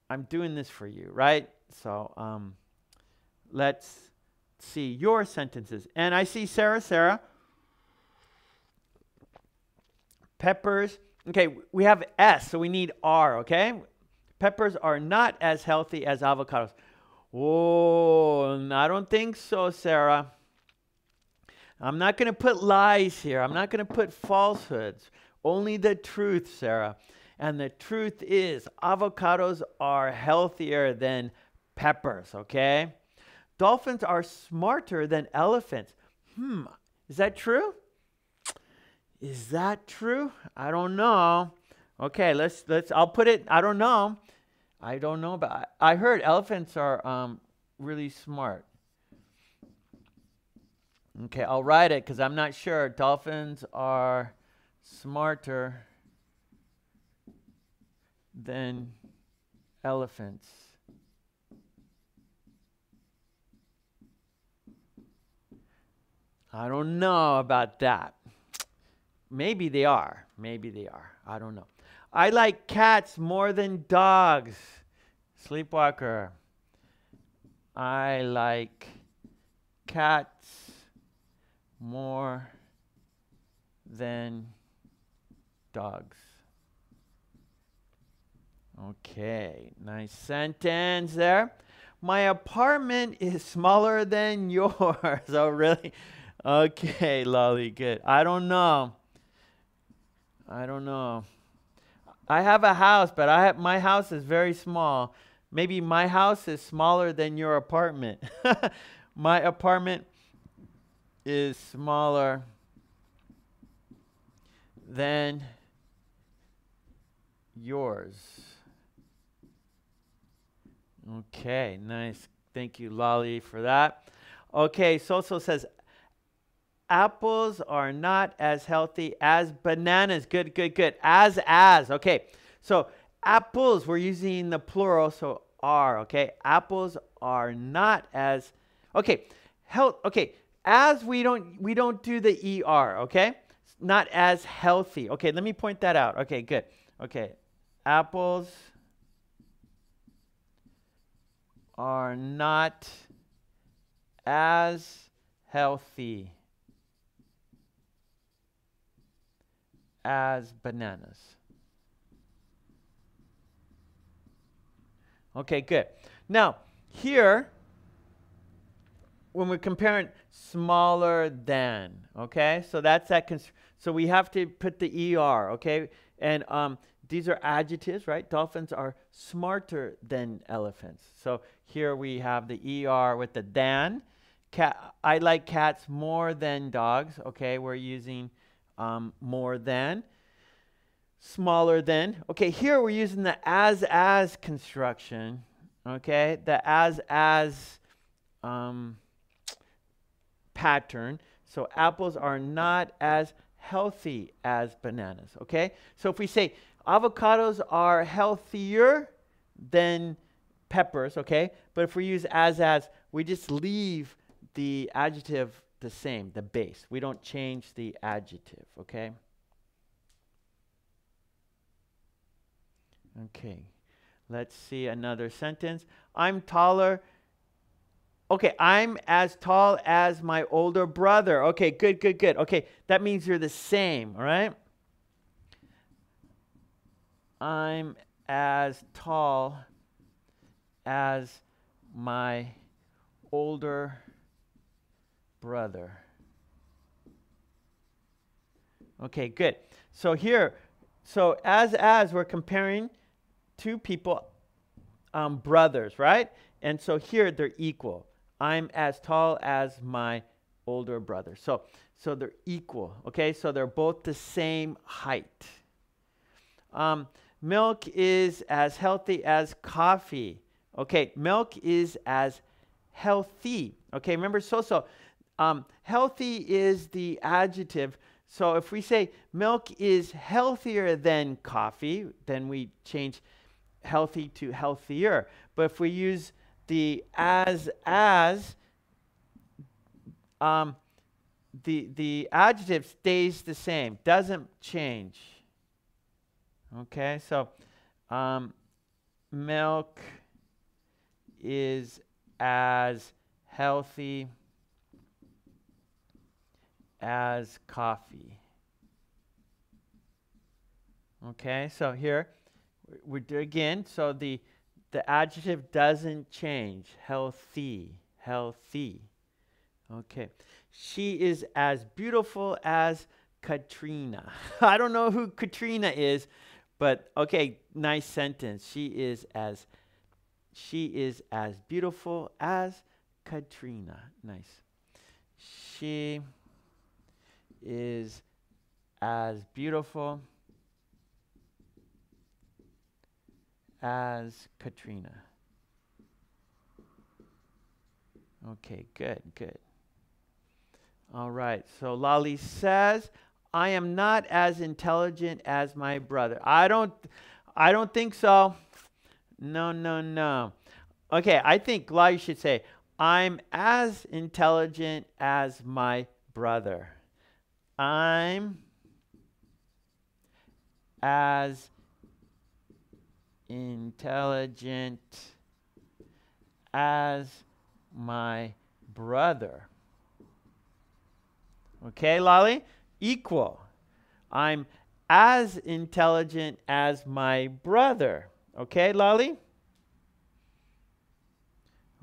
I'm doing this for you, right? So um, let's see your sentences. And I see Sarah, Sarah. Peppers. Okay, we have S, so we need R, okay? Peppers are not as healthy as avocados. Oh, I don't think so, Sarah. I'm not going to put lies here. I'm not going to put falsehoods. Only the truth, Sarah. And the truth is, avocados are healthier than peppers, okay? Dolphins are smarter than elephants. Hmm, is that true? Is that true? I don't know. Okay, let's let's I'll put it I don't know. I don't know about I heard elephants are um, really smart. Okay, I'll write it because I'm not sure. Dolphins are smarter than elephants. I don't know about that. Maybe they are. Maybe they are. I don't know. I like cats more than dogs. Sleepwalker. I like cats more than dogs. Okay, nice sentence there. My apartment is smaller than yours. oh, really? Okay, Lolly, good. I don't know. I don't know. I have a house, but I have, my house is very small. Maybe my house is smaller than your apartment. my apartment is smaller than yours. Okay, nice. Thank you, Lolly, for that. Okay, Soso says, apples are not as healthy as bananas. Good, good, good. As, as. Okay. So apples, we're using the plural, so are. Okay. Apples are not as, okay. Health, okay. As we don't, we don't do the ER. Okay. Not as healthy. Okay. Let me point that out. Okay. Good. Okay. Apples are not as healthy as bananas. Okay, good. Now, here, when we're comparing smaller than, okay, so that's that. so we have to put the ER, okay, and um, these are adjectives, right? Dolphins are smarter than elephants. So here we have the ER with the than. Cat, I like cats more than dogs, okay, we're using um, more than, smaller than. Okay, here we're using the as as construction. Okay, the as as um, pattern. So apples are not as healthy as bananas. Okay, so if we say avocados are healthier than peppers, okay, but if we use as as, we just leave the adjective the same, the base. We don't change the adjective, okay? Okay, let's see another sentence. I'm taller. Okay, I'm as tall as my older brother. Okay, good, good, good. Okay, that means you're the same, all right? I'm as tall as my older brother. Okay, good. So here, so as as we're comparing two people, um, brothers, right? And so here they're equal. I'm as tall as my older brother. So so they're equal. Okay, so they're both the same height. Um, milk is as healthy as coffee. Okay, milk is as healthy. Okay, remember so so um, healthy is the adjective. So if we say milk is healthier than coffee, then we change healthy to healthier. But if we use the as as um, the the adjective stays the same, doesn't change. Okay, so um, milk is as healthy as coffee. Okay, so here we do again. So the the adjective doesn't change. Healthy, healthy. Okay, she is as beautiful as Katrina. I don't know who Katrina is, but okay, nice sentence. She is as she is as beautiful as Katrina. Nice. She is as beautiful as Katrina. Okay, good, good. All right, so Lolly says, I am not as intelligent as my brother. I don't I don't think so. No, no, no. Okay, I think Lolly should say, I'm as intelligent as my brother. I'm as intelligent as my brother. Okay, Lolly? Equal. I'm as intelligent as my brother. Okay, Lolly?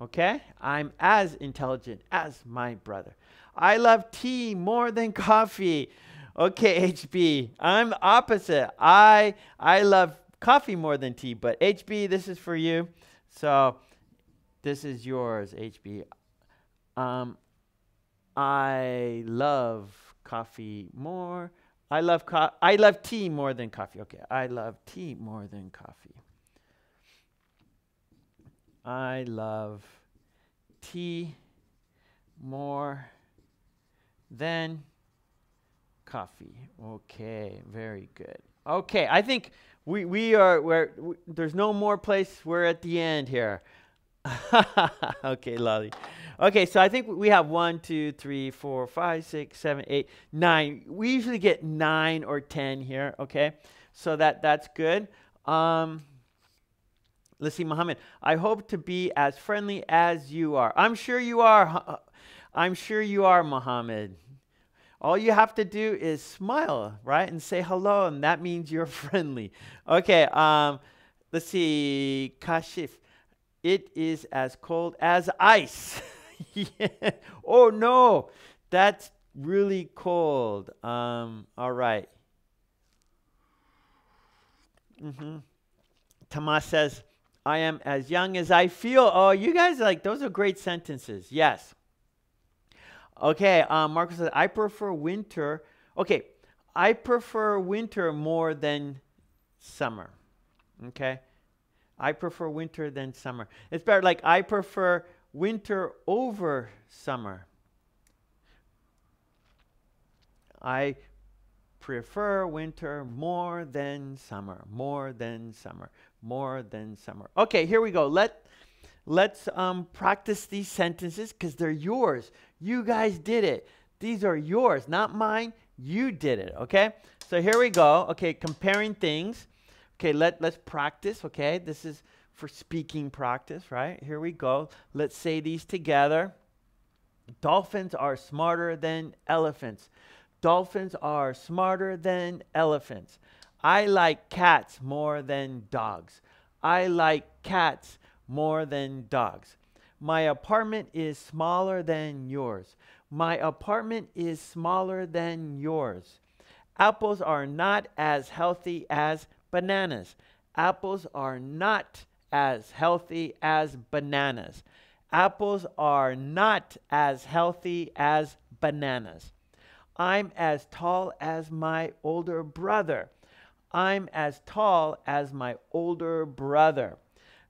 Okay? I'm as intelligent as my brother. I love tea more than coffee. Okay, HB. I'm opposite. I I love coffee more than tea, but HB, this is for you. So this is yours, HB. Um, I love coffee more. I love co- I love tea more than coffee. Okay, I love tea more than coffee. I love tea more than coffee. Okay, very good. Okay, I think we, we are where there's no more place. We're at the end here. okay, Lolly. Okay, so I think we have one, two, three, four, five, six, seven, eight, nine. We usually get nine or ten here. Okay, so that that's good. Um, let's see, Muhammad. I hope to be as friendly as you are. I'm sure you are. I'm sure you are, Muhammad. All you have to do is smile, right, and say hello, and that means you're friendly. Okay. Um, let's see, Kashif. It is as cold as ice. yeah. Oh no, that's really cold. Um, all right. Mm-hmm. Tomas says, I am as young as I feel. Oh, you guys like those are great sentences. Yes. Okay, um, Marcus says, I prefer winter. Okay, I prefer winter more than summer. Okay, I prefer winter than summer. It's better, like, I prefer winter over summer. I prefer winter more than summer, more than summer, more than summer. Okay, here we go. Let let's um, practice these sentences because they're yours. You guys did it. These are yours, not mine. You did it. Okay. So here we go. Okay, comparing things. Okay, let let's practice. Okay, this is for speaking practice, right? Here we go. Let's say these together. Dolphins are smarter than elephants. Dolphins are smarter than elephants. I like cats more than dogs. I like cats more than dogs. My apartment is smaller than yours. My apartment is smaller than yours. Apples are not as healthy as bananas. Apples are not as healthy as bananas. Apples are not as healthy as bananas. I'm as tall as my older brother. I'm as tall as my older brother.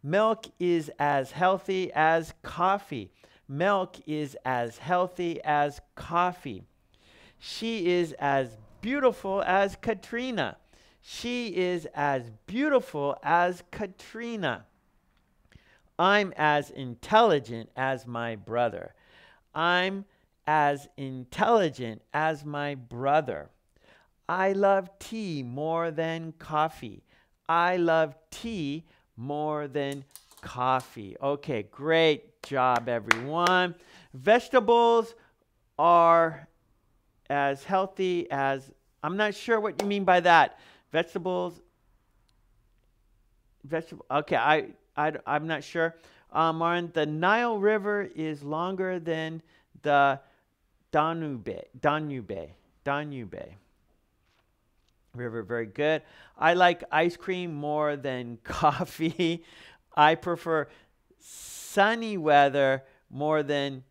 Milk is as healthy as coffee. Milk is as healthy as coffee. She is as beautiful as Katrina. She is as beautiful as Katrina. I'm as intelligent as my brother. I'm as intelligent as my brother. I love tea more than coffee. I love tea more than coffee. Okay, great job, everyone. Vegetables are as healthy as, I'm not sure what you mean by that. Vegetables, vegetable, okay, I, I, I'm not sure. Um, Martin, the Nile River is longer than the Danube, Danube, Danube River. Very good. I like ice cream more than coffee. I prefer sunny weather more than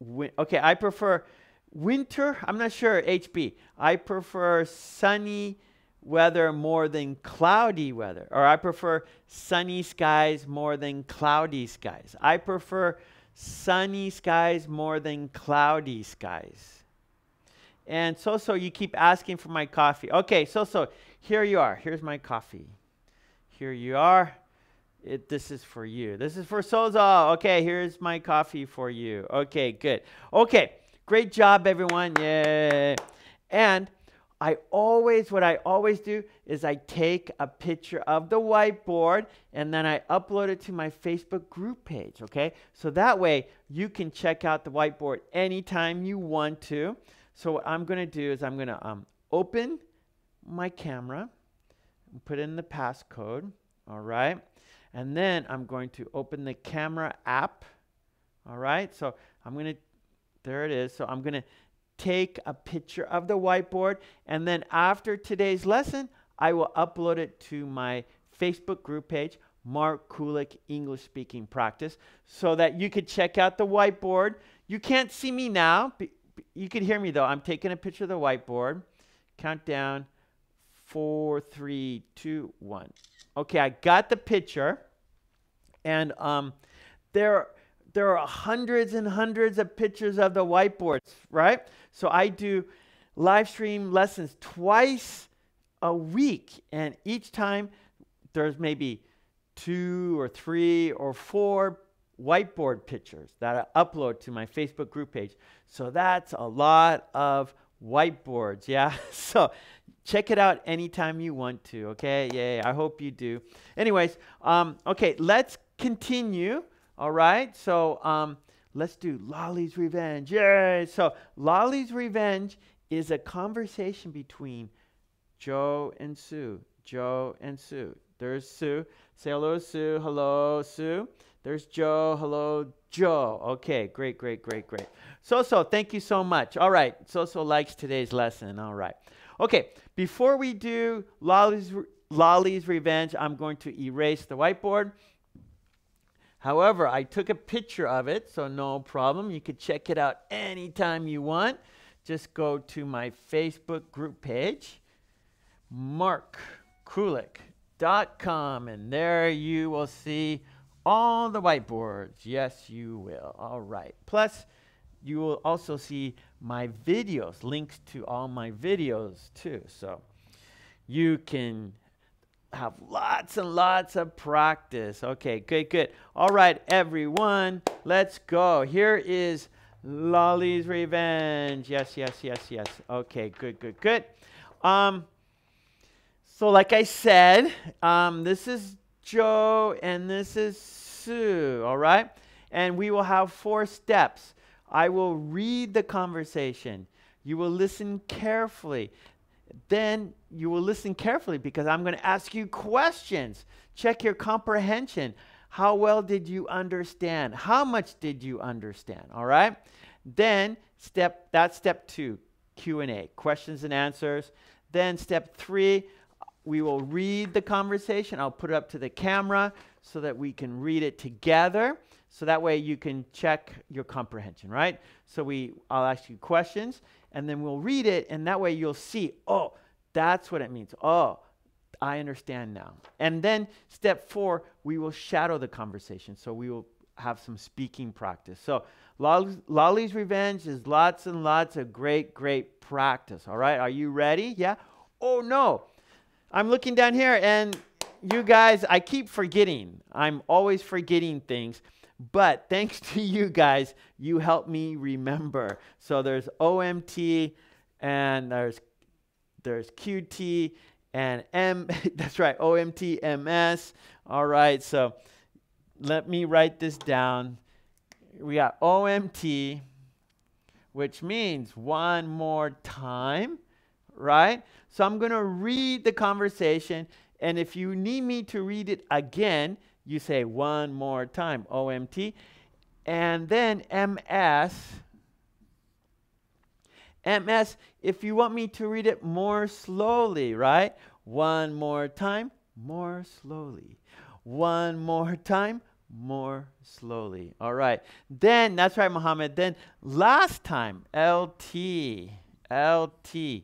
win- okay. I prefer winter. I'm not sure. HB. I prefer sunny weather more than cloudy weather, or I prefer sunny skies more than cloudy skies. I prefer sunny skies more than cloudy skies. And so, so you keep asking for my coffee. Okay, so, so here you are. Here's my coffee. Here you are. It, this is for you. This is for Soso. Okay, here's my coffee for you. Okay, good. Okay, great job, everyone. Yay. And I always, what I always do is I take a picture of the whiteboard and then I upload it to my Facebook group page, okay? So that way you can check out the whiteboard anytime you want to. So what I'm gonna do is I'm gonna um, open my camera, put in the passcode, all right? And then I'm going to open the camera app, all right? So I'm gonna, there it is. So I'm gonna take a picture of the whiteboard, and then after today's lesson, I will upload it to my Facebook group page, Mark Kulek English Speaking Practice, so that you could check out the whiteboard. You can't see me now. You can hear me though. I'm taking a picture of the whiteboard. Countdown four, three, two, one. Okay, I got the picture, and um, there there are hundreds and hundreds of pictures of the whiteboards, right? So I do live stream lessons twice a week, and each time there's maybe two or three or four whiteboard pictures that I upload to my Facebook group page. So that's a lot of whiteboards, yeah? so check it out anytime you want to, okay? Yay, I hope you do. Anyways, um, okay, let's continue all right, so um, let's do Lolly's Revenge. Yay! So Lolly's Revenge is a conversation between Joe and Sue. Joe and Sue. There's Sue. Say hello, Sue. Hello, Sue. There's Joe. Hello, Joe. Okay, great, great, great, great. So, so, thank you so much. All right, so, so likes today's lesson. All right. Okay, before we do Lolly's, Lolly's Revenge, I'm going to erase the whiteboard. However, I took a picture of it, so no problem. You could check it out anytime you want. Just go to my Facebook group page, markkulek.com, and there you will see all the whiteboards. Yes, you will. All right. Plus, you will also see my videos, links to all my videos too. So you can have lots and lots of practice. Okay, good, good. All right, everyone, let's go. Here is Lolly's Revenge. Yes, yes, yes, yes. Okay, good, good, good. Um, so, like I said, um, this is Joe and this is Sue, all right? And we will have four steps. I will read the conversation. You will listen carefully then you will listen carefully because I'm going to ask you questions. Check your comprehension. How well did you understand? How much did you understand? All right? Then step that's step 2, Q&A, questions and answers. Then step 3, we will read the conversation. I'll put it up to the camera so that we can read it together. So that way you can check your comprehension, right? So we I'll ask you questions and then we'll read it, and that way you'll see, oh, that's what it means. Oh, I understand now. And then step four, we will shadow the conversation. So we will have some speaking practice. So Lolly's Revenge is lots and lots of great, great practice. All right, are you ready? Yeah? Oh no, I'm looking down here and you guys, I keep forgetting. I'm always forgetting things. But thanks to you guys, you help me remember. So there's OMT and there's there's QT and M that's right, OMT MS. All right, so let me write this down. We got OMT, which means one more time, right? So I'm going to read the conversation, and if you need me to read it again, you say one more time, OMT. And then MS, MS, if you want me to read it more slowly, right? One more time, more slowly. One more time, more slowly. All right. Then, that's right, Muhammad. Then last time, LT, LT,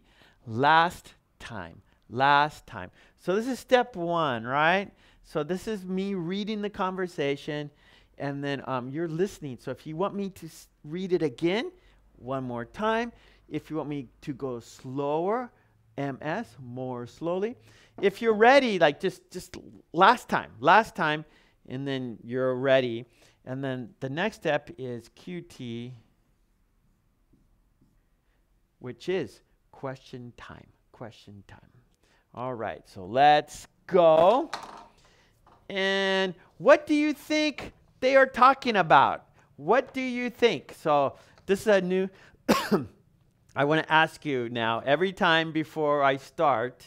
last time, last time. So this is step one, right? So this is me reading the conversation, and then um, you're listening. So if you want me to read it again, one more time. If you want me to go slower, MS, more slowly. If you're ready, like just just last time, last time, and then you're ready. And then the next step is QT, which is question time. Question time. All right, so let's go. And what do you think they are talking about? What do you think? So this is a new I want to ask you now, every time before I start,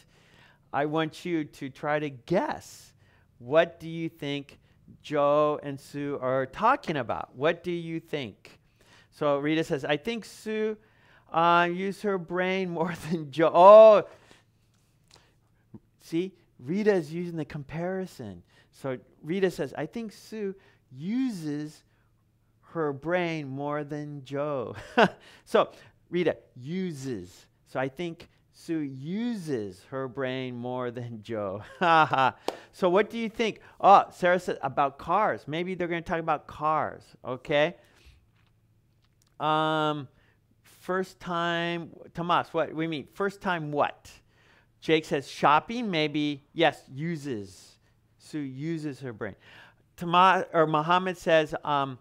I want you to try to guess what do you think Joe and Sue are talking about? What do you think? So Rita says, I think Sue uh, used her brain more than Joe. Oh, see, Rita is using the comparison. So Rita says, I think Sue uses her brain more than Joe. so Rita uses. So I think Sue uses her brain more than Joe. so what do you think? Oh, Sarah said about cars. Maybe they're going to talk about cars. Okay. Um, first time, Tomas. What we mean? First time what? Jake says shopping. Maybe yes. Uses. Sue uses her brain. Tomas or Muhammad says um,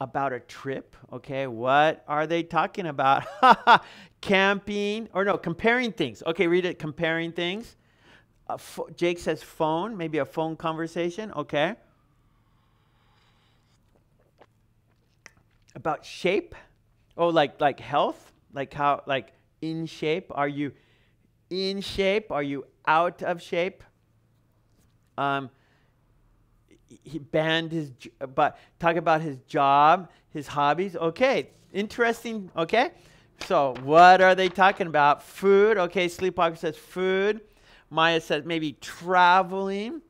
about a trip. Okay, what are they talking about? Camping, or no, comparing things. Okay, read it. Comparing things. Uh, Jake says phone, maybe a phone conversation. Okay. About shape. Oh, like like health, like how like in shape. Are you in shape? Are you out of shape? Um, he banned his, but talk about his job, his hobbies. Okay, interesting. Okay, so what are they talking about? Food. Okay, Sleepwalker says food. Maya says maybe traveling,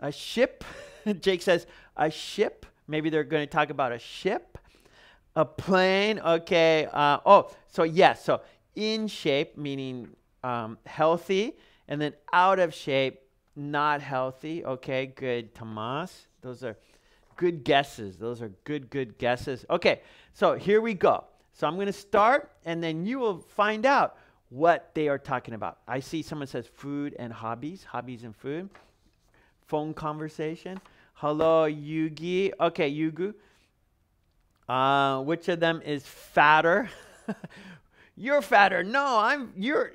a ship. Jake says a ship. Maybe they're going to talk about a ship, a plane. Okay. Uh, oh, so yes. So in shape meaning um, healthy, and then out of shape not healthy. Okay, good, Tomas. Those are good guesses. Those are good, good guesses. Okay, so here we go. So I'm going to start, and then you will find out what they are talking about. I see someone says food and hobbies, hobbies and food. Phone conversation. Hello, Yugi. Okay, Yugu. Uh, which of them is fatter? you're fatter. No, I'm. You're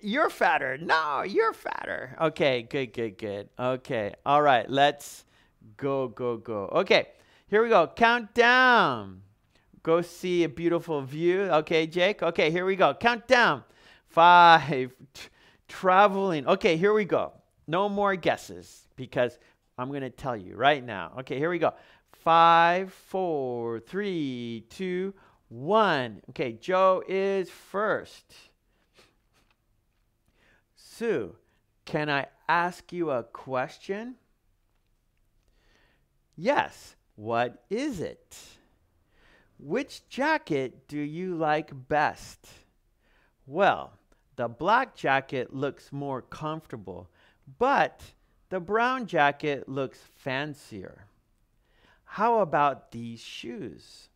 you're fatter. No, you're fatter. Okay, good, good, good. Okay, all right, let's go, go, go. Okay, here we go. Countdown. Go see a beautiful view. Okay, Jake. Okay, here we go. Countdown. Five. traveling. Okay, here we go. No more guesses because I'm going to tell you right now. Okay, here we go. Five, four, three, two, one. Okay, Joe is first. Sue, can I ask you a question? Yes. What is it? Which jacket do you like best? Well, the black jacket looks more comfortable, but the brown jacket looks fancier. How about these shoes?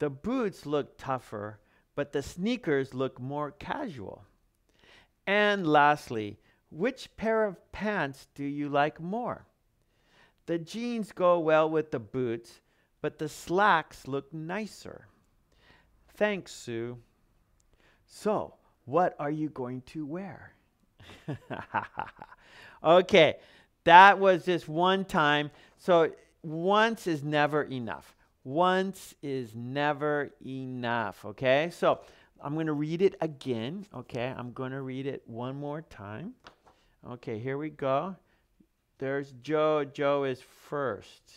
The boots look tougher, but the sneakers look more casual. And lastly, which pair of pants do you like more? The jeans go well with the boots, but the slacks look nicer. Thanks, Sue. So, what are you going to wear? okay, that was just one time. So, once is never enough. Once is never enough. Okay, so I'm going to read it again. Okay, I'm going to read it one more time. Okay, here we go. There's Joe. Joe is first.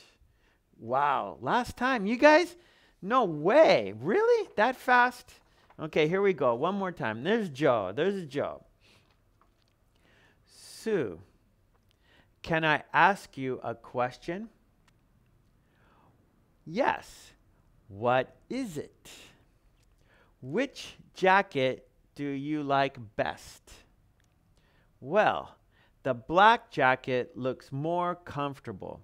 Wow, last time. You guys? No way. Really? That fast? Okay, here we go. One more time. There's Joe. There's Joe. Sue, can I ask you a question? Yes. What is it? Which jacket do you like best? Well, the black jacket looks more comfortable,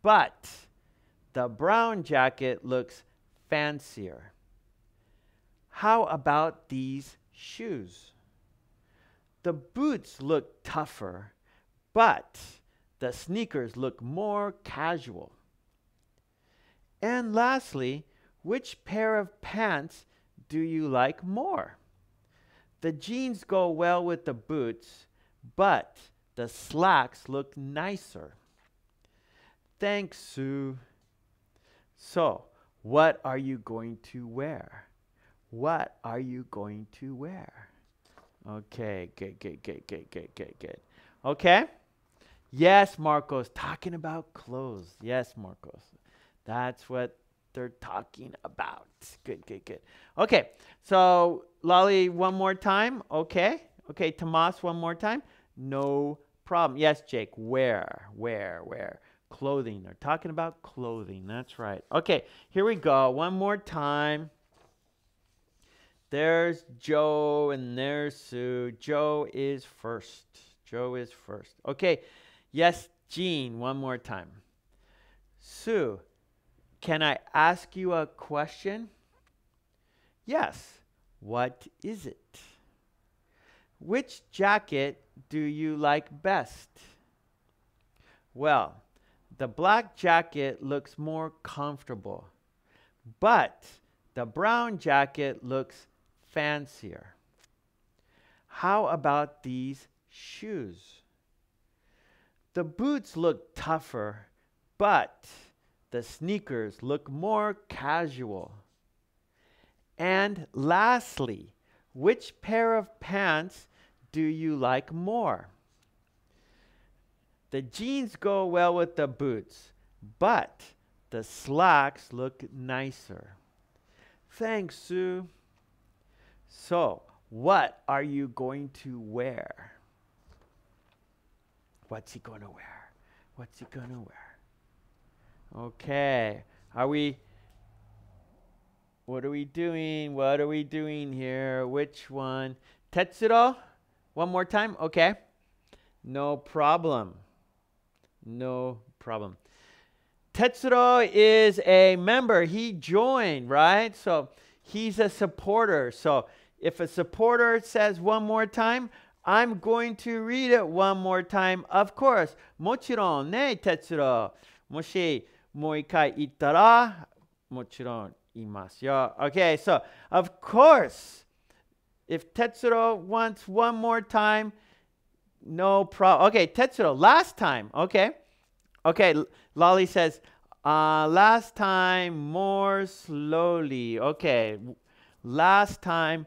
but the brown jacket looks fancier. How about these shoes? The boots look tougher, but the sneakers look more casual. And lastly, which pair of pants do you like more? The jeans go well with the boots, but the slacks look nicer. Thanks, Sue. So, what are you going to wear? What are you going to wear? Okay, good, good, good, good, good, good, good. Okay? Yes, Marcos, talking about clothes. Yes, Marcos. That's what they're talking about. Good, good, good. Okay, so Lolly, one more time. Okay. Okay, Tomas, one more time. No problem. Yes, Jake, where, where, where? Clothing. They're talking about clothing. That's right. Okay, here we go. One more time. There's Joe and there's Sue. Joe is first. Joe is first. Okay, yes, Jean, one more time. Sue, can I ask you a question? Yes. What is it? Which jacket do you like best? Well, the black jacket looks more comfortable, but the brown jacket looks fancier. How about these shoes? The boots look tougher, but the sneakers look more casual. And lastly, which pair of pants do you like more? The jeans go well with the boots, but the slacks look nicer. Thanks, Sue. So, what are you going to wear? What's he going to wear? What's he going to wear? Okay. Are we what are we doing? What are we doing here? Which one? Tetsuro? One more time? Okay. No problem. No problem. Tetsuro is a member. He joined, right? So he's a supporter. So if a supporter says one more time, I'm going to read it one more time. Of course. もちろんね、Tetsuro. もし もう一回言ったら、もちろん imasu. Okay, so of course, if Tetsuro wants one more time, no problem. Okay, Tetsuro, last time. Okay. Okay, Lolly says, uh, last time more slowly. Okay, last time,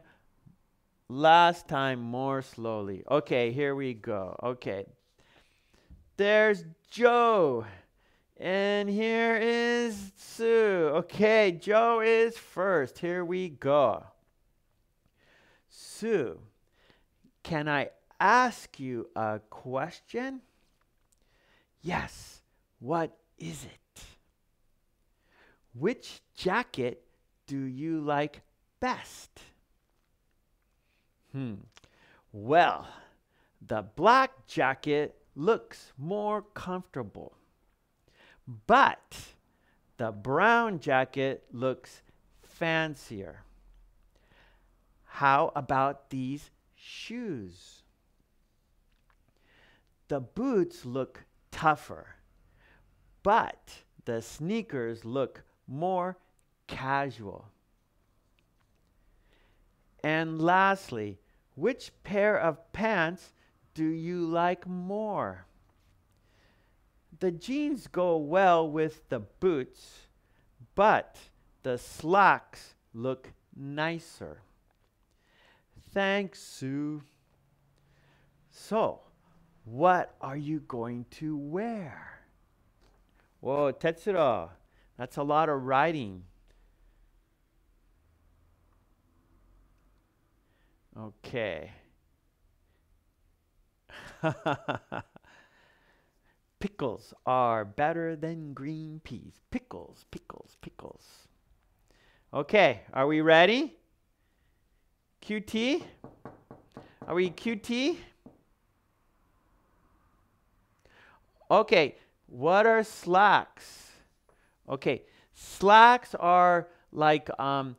last time more slowly. Okay, here we go. Okay, there's Joe. And here is Sue. Okay, Joe is first. Here we go. Sue, can I ask you a question? Yes. What is it? Which jacket do you like best? Hmm. Well, the black jacket looks more comfortable. But the brown jacket looks fancier. How about these shoes? the boots look tougher, but the sneakers look more casual. And lastly, which pair of pants do you like more? The jeans go well with the boots, but the slacks look nicer. Thanks, Sue. So, what are you going to wear? Whoa, Tetsuro, that's a lot of writing. Okay. pickles are better than green peas. Pickles, pickles, pickles. Okay, are we ready? QT? Are we QT? Okay, what are slacks? Okay, slacks are like um,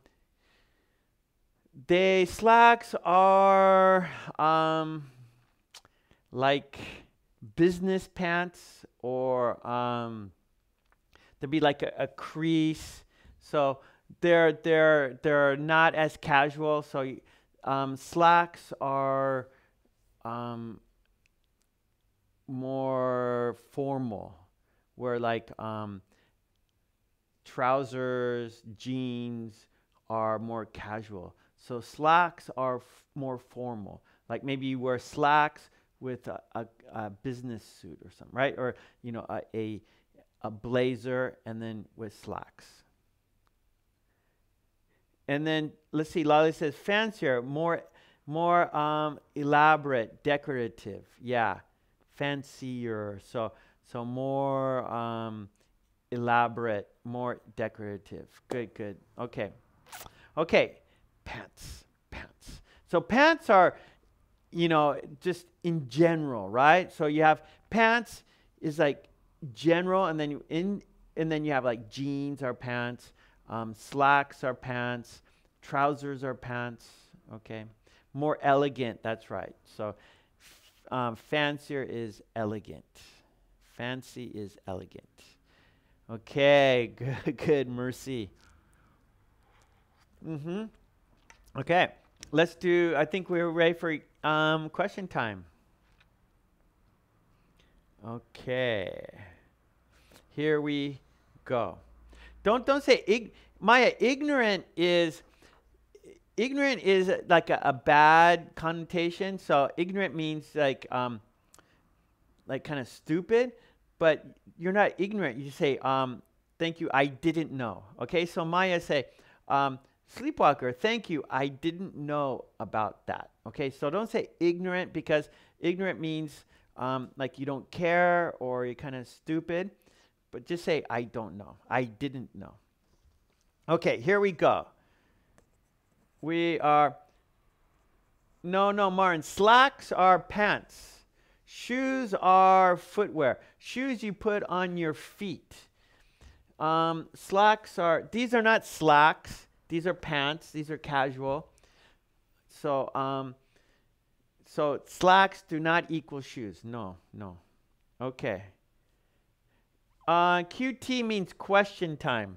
they slacks are um, like business pants or um, there'd be like a, a, crease. So they're they're they're not as casual. So um, slacks are um, more formal, where like um, trousers, jeans are more casual. So slacks are more formal. Like maybe you wear slacks with a, a, a, business suit or something, right? Or you know a, a a blazer and then with slacks. And then let's see, Lolly says fancier, more more um, elaborate, decorative. Yeah, fancier. So so more um, elaborate, more decorative. Good, good. Okay, okay pants, pants. So pants are, you know, just in general, right? So you have pants is like general, and then you in, and then you have like jeans are pants, um, slacks are pants, trousers are pants. Okay, more elegant. That's right. So um, fancier is elegant. Fancy is elegant. Okay, good, good, mercy. Mm-hmm. Okay, let's do, I think we're ready for um, question time. Okay, here we go. Don't don't say ig- Maya. Ignorant is ignorant is like a, a bad connotation. So ignorant means like um, like kind of stupid, but you're not ignorant. You say um, thank you. I didn't know. Okay, so Maya say um, Sleepwalker, thank you. I didn't know about that. Okay, so don't say ignorant because ignorant means um, like you don't care or you're kind of stupid. But just say, I don't know. I didn't know. Okay, here we go. We are, no, no, Martin. Slacks are pants. Shoes are footwear. Shoes you put on your feet. Um, slacks are, these are not slacks. These are pants. These are casual. So, um, so slacks do not equal shoes. No, no. Okay. Uh, QT means question time.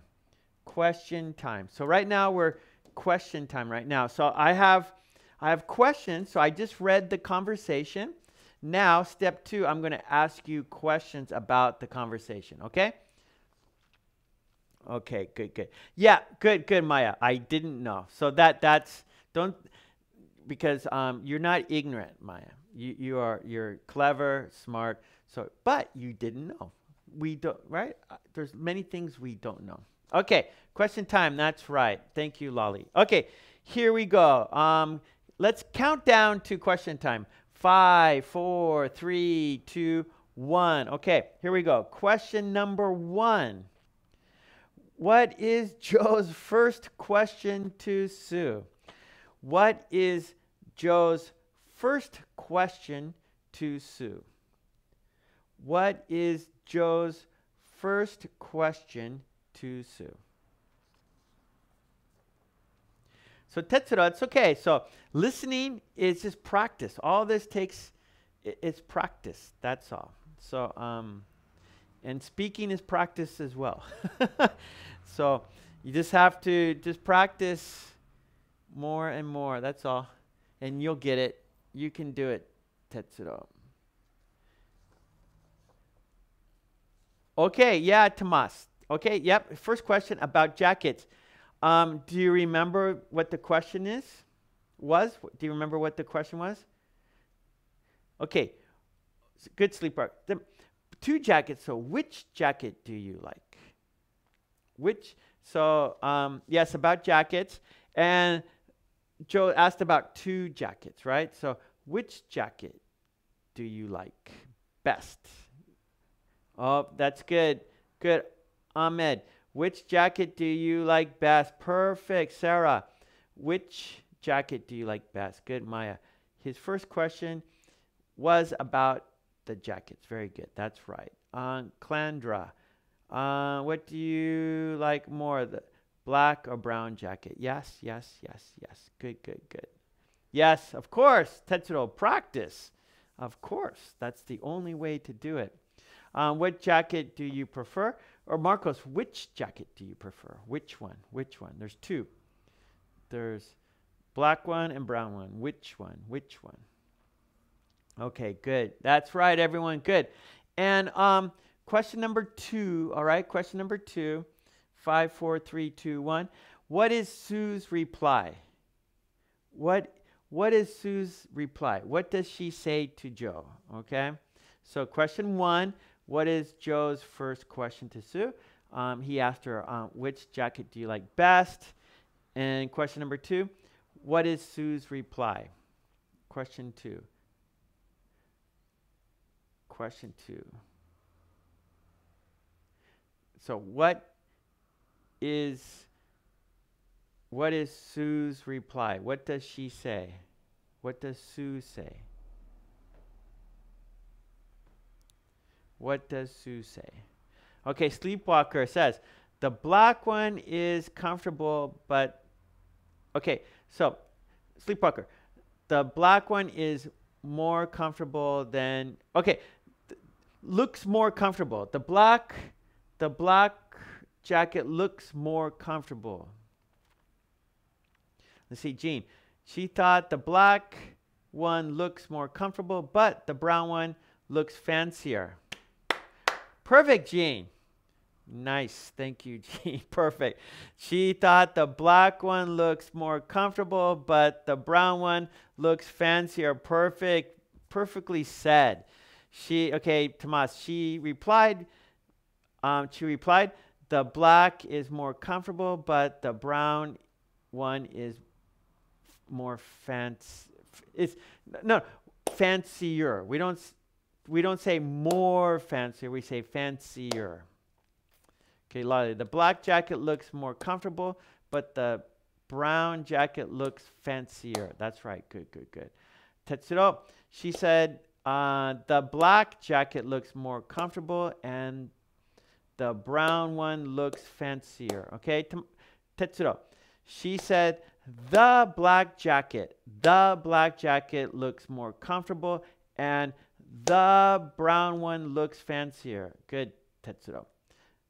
Question time. So right now we're question time right now. So I have I have questions. So I just read the conversation. Now, step two, I'm going to ask you questions about the conversation. Okay? Okay, good, good. Yeah, good, good, Maya. I didn't know. So that that's don't because um, you're not ignorant, Maya. You you are you're clever, smart. So, but you didn't know. We don't right. Uh, there's many things we don't know. Okay, question time. That's right. Thank you, Lolly. Okay, here we go. Um, let's count down to question time. Five, four, three, two, one. Okay, here we go. Question number one. What is Joe's first question to Sue? What is Joe's first question to Sue? What is Joe's first question to Sue? So Tetsuro, it's okay. So listening is just practice. All this takes i- it's practice. That's all. So, um, and speaking is practice as well. so you just have to just practice more and more. That's all, and you'll get it. You can do it. Tetsuro. Okay, yeah, Tomas. Okay, yep. First question about jackets. Um, do you remember what the question is? Was? Do you remember what the question was? Okay, good sleeper. The two jackets. So, which jacket do you like? Which? So, um, yes, about jackets. And Joe asked about two jackets, right? So, which jacket do you like best? Oh, that's good. Good. Ahmed, which jacket do you like best? Perfect. Sarah, which jacket do you like best? Good, Maya. His first question was about the jackets. Very good. That's right. Uh, Clandra, uh, what do you like more, the black or brown jacket? Yes, yes, yes, yes. Good, good, good. Yes, of course. Tetsuro, practice. Of course. That's the only way to do it. Um, what jacket do you prefer? Or Marcos, which jacket do you prefer? Which one? Which one? There's two. There's black one and brown one. Which one? Which one? Okay, good. That's right, everyone. Good. And um, question number two. All right, question number two. Five, four, three, two, one. What is Sue's reply? What What is Sue's reply? What does she say to Joe? Okay. So question one. What is Joe's first question to Sue? Um, he asked her, uh, which jacket do you like best? And question number two, what is Sue's reply? Question two. Question two. So what is what is Sue's reply? What does she say? What does Sue say? What does Sue say? Okay, Sleepwalker says the black one is comfortable, but okay, so Sleepwalker, the black one is more comfortable than okay, looks more comfortable. The black, the black jacket looks more comfortable. Let's see, Jean. She thought the black one looks more comfortable, but the brown one looks fancier. Perfect, Jean. Nice. Thank you, Jean. Perfect. She thought the black one looks more comfortable, but the brown one looks fancier. Perfect. Perfectly said. She, okay, Tomas, she replied, um, she replied, the black is more comfortable, but the brown one is more fancy. It's, no, fancier. We don't, we don't say more fancier, we say fancier. Okay, Lolly, the black jacket looks more comfortable, but the brown jacket looks fancier. That's right. Good, good, good. Tetsuro, she said uh, the black jacket looks more comfortable and the brown one looks fancier. Okay, Tetsuro, she said the black jacket, the black jacket looks more comfortable and the brown one looks fancier. Good, Tetsuro.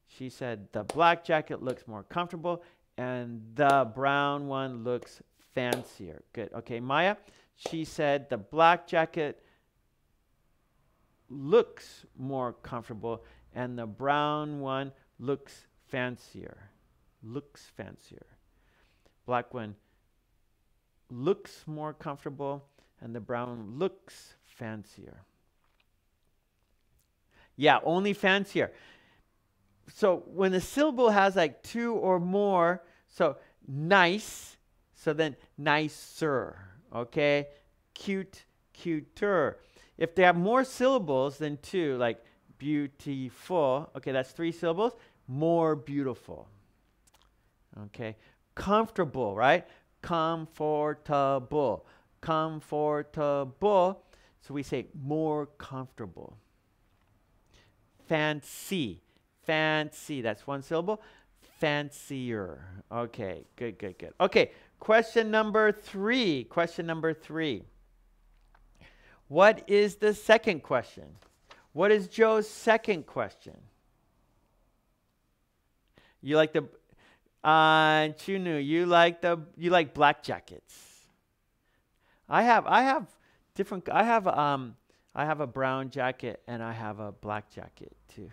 She said the black jacket looks more comfortable and the brown one looks fancier. Good. Okay, Maya, she said the black jacket looks more comfortable and the brown one looks fancier. Looks fancier. Black one looks more comfortable and the brown looks fancier. Yeah, only fancier. So when the syllable has like two or more, so nice, so then nicer, okay? Cute, cuter. If they have more syllables than two, like beautiful, okay, that's three syllables, more beautiful. Okay? Comfortable, right? Comfortable. Comfortable. So we say more comfortable. Fancy. Fancy. That's one syllable. Fancier. Okay, good, good, good. Okay, question number three. Question number three. What is the second question? What is Joe's second question? You like the uh Chunu, you like the you like black jackets. I have I have different I have um I have a brown jacket and I have a black jacket too.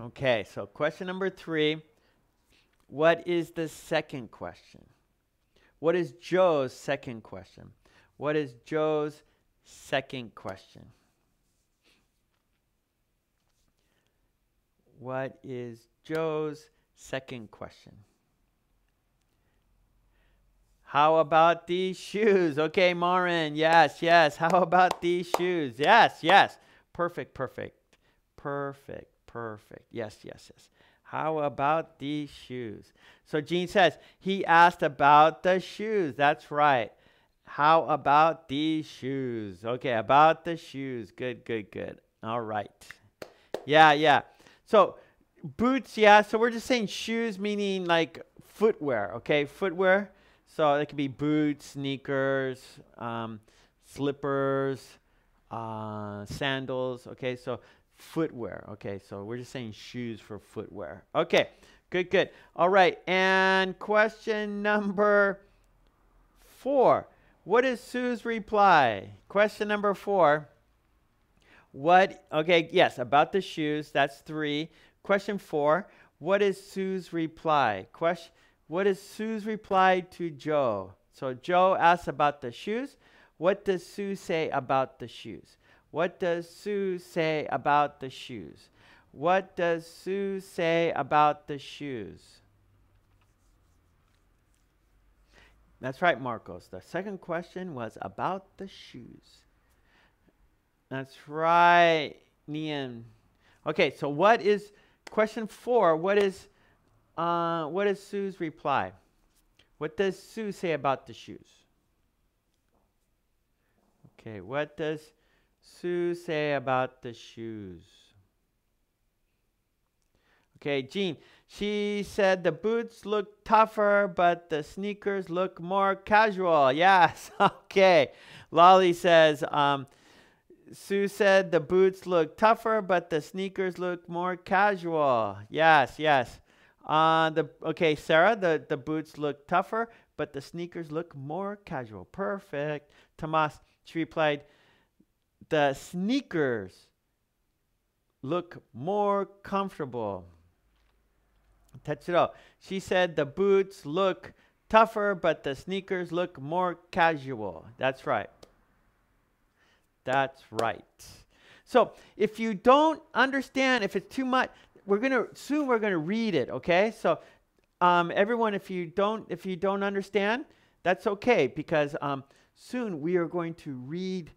Okay, so question number 3. What is the second question? What is Joe's second question? What is Joe's second question? What is Joe's second question? How about these shoes? Okay, Marin. Yes, yes. How about these shoes? Yes, yes. Perfect, perfect. Perfect, perfect. Yes, yes, yes. How about these shoes? So Gene says, he asked about the shoes. That's right. How about these shoes? Okay, about the shoes. Good, good, good. All right. Yeah, yeah. So boots, yeah. So we're just saying shoes, meaning like footwear. Okay, footwear. So it could be boots, sneakers, um, slippers, uh, sandals. Okay, so footwear. Okay, so we're just saying shoes for footwear. Okay, good, good. All right, and question number four. What is Sue's reply? Question number four. What, okay, yes, about the shoes, that's three. Question four, what is Sue's reply? Question, what is Sue's reply to Joe? So Joe asks about the shoes. What does Sue say about the shoes? What does Sue say about the shoes? What does Sue say about the shoes? That's right, Marcos. The second question was about the shoes. That's right, Nian. Okay, so what is question four? What is uh, what is Sue's reply? What does Sue say about the shoes? Okay, what does Sue say about the shoes? Okay, Jean. She said the boots look tougher, but the sneakers look more casual. Yes. Okay. Lolly says, um, Sue said the boots look tougher, but the sneakers look more casual. Yes, yes. Uh, the okay, Sarah, the, the boots look tougher, but the sneakers look more casual. Perfect. Tomas, she replied, the sneakers look more comfortable. Tetsuro, she said the boots look tougher, but the sneakers look more casual. That's right. That's right. So if you don't understand, if it's too much, we're gonna soon we're gonna read it. Okay. So um, everyone, if you don't if you don't understand, that's okay because um, soon we are going to read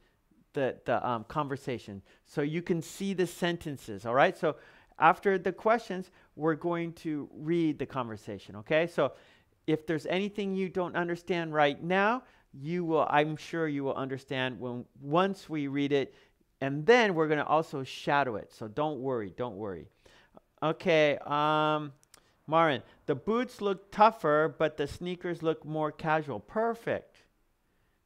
the the um, conversation so you can see the sentences. All right. So after the questions, we're going to read the conversation. Okay. So if there's anything you don't understand right now, you will, I'm sure you will understand when once we read it, and then we're going to also shadow it. So don't worry, don't worry. Okay, um, Marin, the boots look tougher, but the sneakers look more casual. Perfect.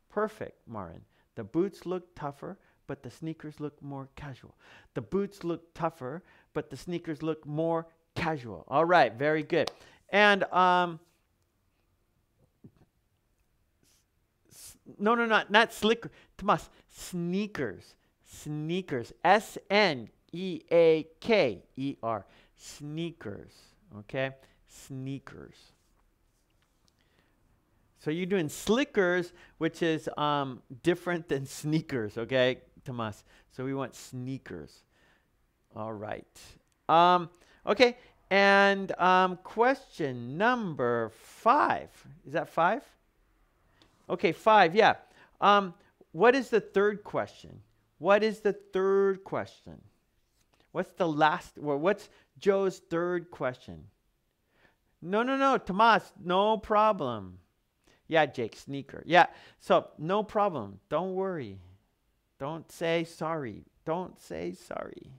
Perfect, Marin. The boots look tougher, but the sneakers look more casual. The boots look tougher, but the sneakers look more casual. All right, very good. And um, no, no, not not slicker. Tomas, sneakers, sneakers. S N E A K E R. Sneakers. Okay, sneakers. So you're doing slickers, which is um, different than sneakers. Okay, Tomas. So we want sneakers. All right. Um, okay, and um, question number five. Is that five? Okay, five, yeah. Um, what is the third question? What is the third question? What's the last, well, what's Joe's third question? No, no, no, Tomas, no problem. Yeah, Jake, sneaker. Yeah. So no problem. Don't worry. Don't say sorry. Don't say sorry.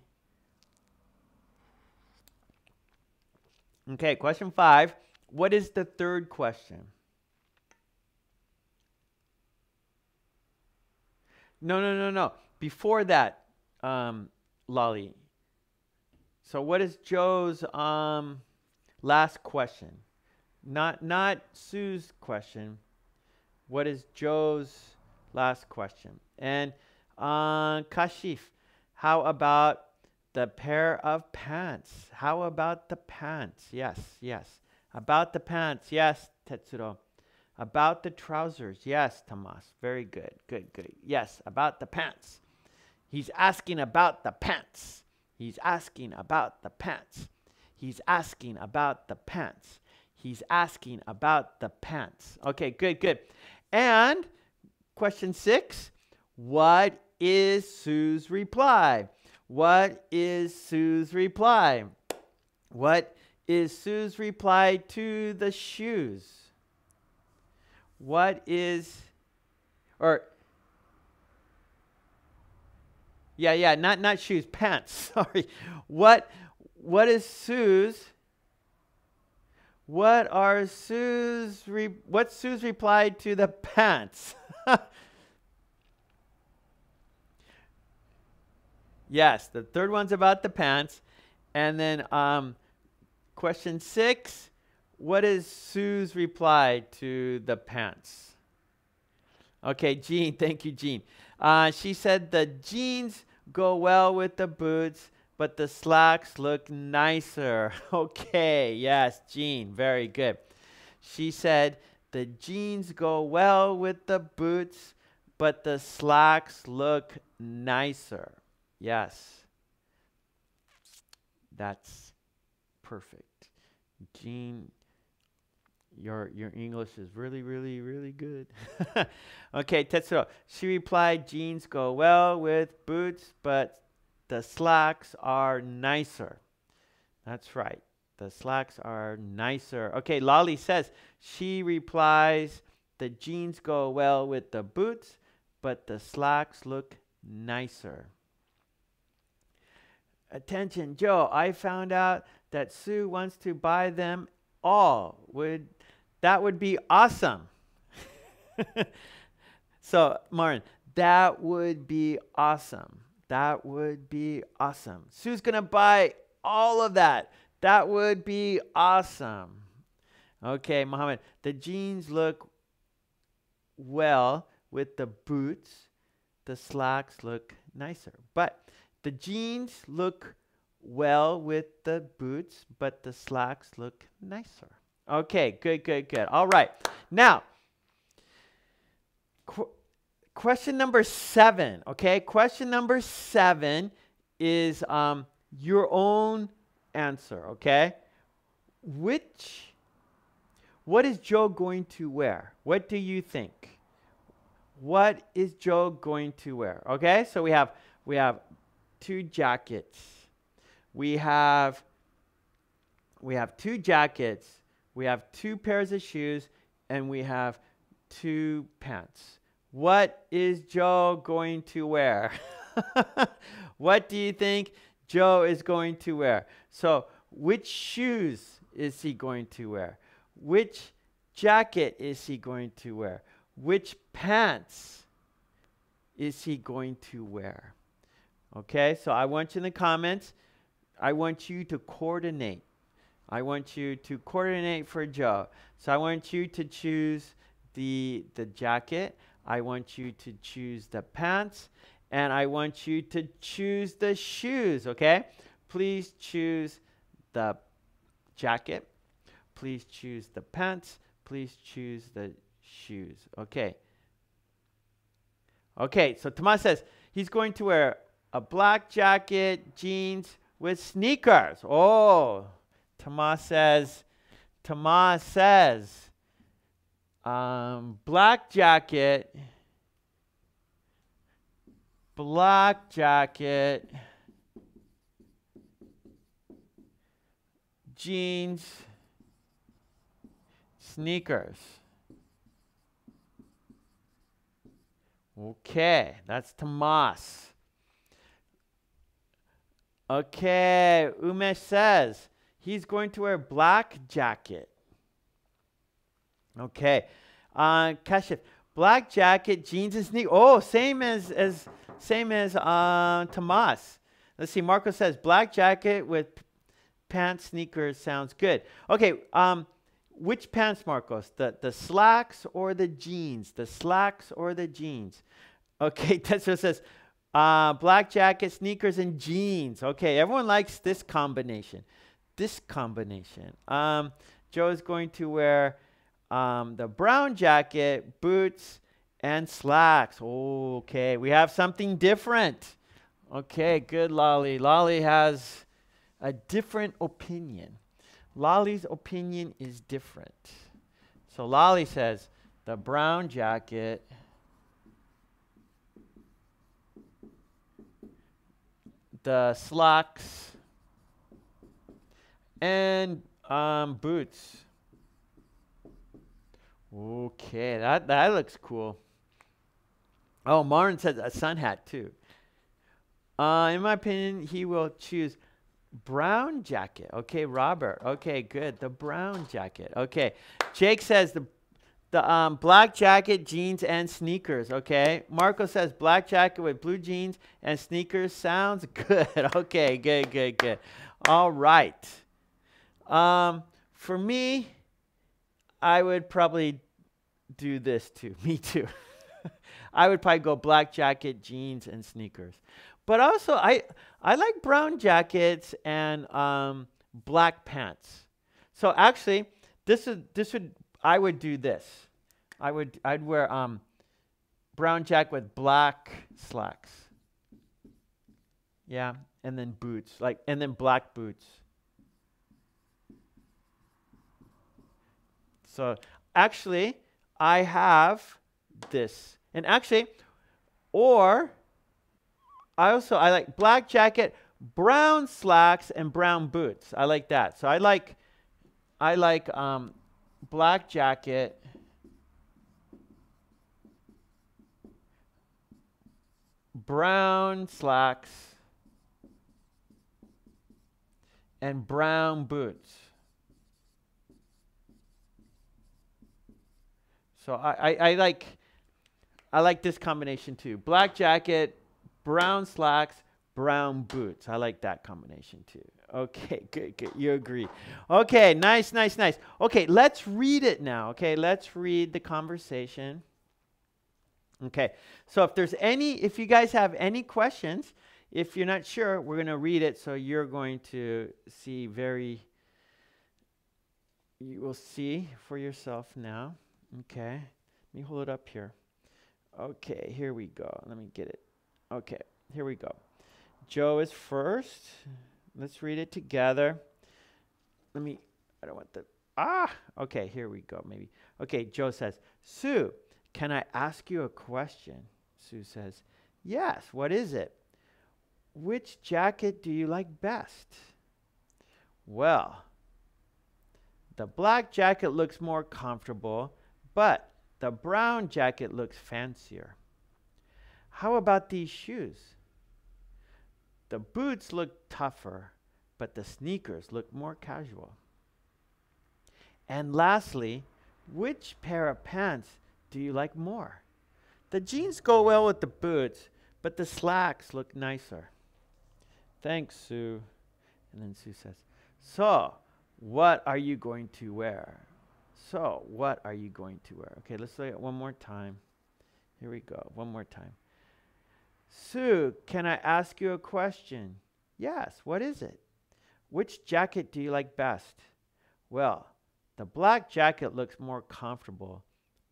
Okay, question five. What is the third question? No, no, no, no. Before that, um, Lolly. So what is Joe's um, last question? Not not Sue's question. What is Joe's last question? And uh, Kashif, how about the pair of pants? How about the pants? Yes, yes. About the pants. Yes, Tetsuro. About the trousers. Yes, Tomas. Very good. Good, good. Yes, about the pants. He's asking about the pants. He's asking about the pants. He's asking about the pants. He's asking about the pants. Okay, good, good. And question six What is Sue's reply? What is Sue's reply? What is Sue's reply to the shoes? What is, or, yeah, yeah, not, not shoes, pants, sorry. What, what is Sue's, what are Sue's, re, what's Sue's reply to the pants? yes, the third one's about the pants. And then um, question six, what is Sue's reply to the pants? Okay, Jean, thank you, Jean. Uh, she said the jeans go well with the boots, but the slacks look nicer. okay, yes, Jean, very good. She said the jeans go well with the boots, but the slacks look nicer. Yes, that's perfect. Jean your your English is really, really, really good. okay, Tetsuro. She replied, jeans go well with boots, but the slacks are nicer. That's right. The slacks are nicer. Okay, Lolly says, she replies, the jeans go well with the boots, but the slacks look nicer. Attention, Joe, I found out that Sue wants to buy them all. Would that would be awesome. so, Martin, that would be awesome. That would be awesome. Sue's going to buy all of that. That would be awesome. Okay, Mohammed, the jeans look well with the boots. The slacks look nicer. But the jeans look well with the boots, but the slacks look nicer. Okay, good, good, good. All right. Now, question number seven. Okay, question number seven is um, your own answer. Okay, which, what is Joe going to wear? What do you think? What is Joe going to wear? Okay, so we have we have two jackets. We have we have two jackets we have two pairs of shoes, and we have two pants. What is Joe going to wear? what do you think Joe is going to wear? So, which shoes is he going to wear? Which jacket is he going to wear? Which pants is he going to wear? Okay, so I want you in the comments, I want you to coordinate. I want you to coordinate for Joe. So I want you to choose the, the jacket. I want you to choose the pants. And I want you to choose the shoes, okay? Please choose the jacket. Please choose the pants. Please choose the shoes. Okay. Okay, so Tomas says he's going to wear a black jacket, jeans with sneakers. Oh, Tomas says, Tomas says, um, black jacket, black jacket, jeans, sneakers. Okay, that's Tomas. Okay, Umesh says, He's going to wear black jacket. Okay. Uh, Kashif, black jacket, jeans, and sneakers. Oh, same as as same as uh, Tomas. Let's see. Marco says black jacket with pants, sneakers sounds good. Okay. Um, which pants, Marcos? The the slacks or the jeans? The slacks or the jeans? Okay. Tesla says uh, black jacket, sneakers, and jeans. Okay. Everyone likes this combination. This combination. Um, Joe is going to wear um, the brown jacket, boots, and slacks. Okay, we have something different. Okay, good, Lolly. Lolly has a different opinion. Lolly's opinion is different. So Lolly says the brown jacket. The slacks and um, boots. Okay, that, that looks cool. Oh, Martin says a sun hat too. Uh, in my opinion, he will choose brown jacket. Okay, Robert. Okay, good. The brown jacket. Okay. Jake says the the um, black jacket, jeans, and sneakers. Okay. Marco says black jacket with blue jeans and sneakers. Sounds good. okay, good, good, good. All right. Um, for me, I would probably do this too. Me too. I would probably go black jacket, jeans, and sneakers. But also, I I like brown jackets and um, black pants. So actually, this is this would I would do this. I would I'd wear um, brown jacket with black slacks. Yeah, and then boots, like and then black boots. So actually, I have this. And actually, or I also I like black jacket, brown slacks, and brown boots. I like that. So I like I like um, black jacket. Brown slacks and brown boots. So I, I, I like I like this combination too. Black jacket, brown slacks, brown boots. I like that combination too. Okay, good, good. You agree. Okay, nice, nice, nice. Okay, let's read it now. Okay, let's read the conversation. Okay, so if there's any, if you guys have any questions, if you're not sure, we're going to read it. So you're going to see very, you will see for yourself now. Okay. Let me hold it up here. Okay, here we go. Let me get it. Okay, here we go. Joe is first. Let's read it together. Let me, I don't want the, ah, okay, here we go, maybe. Okay, Joe says, Sue, can I ask you a question? Sue says, Yes, what is it? Which jacket do you like best? Well, the black jacket looks more comfortable but the brown jacket looks fancier. How about these shoes? The boots look tougher, but the sneakers look more casual. And lastly, which pair of pants do you like more? The jeans go well with the boots, but the slacks look nicer. Thanks, Sue. And then Sue says, So, what are you going to wear? So, what are you going to wear? Okay, let's say it one more time. Here we go. One more time. Sue, can I ask you a question? Yes, what is it? Which jacket do you like best? Well, the black jacket looks more comfortable,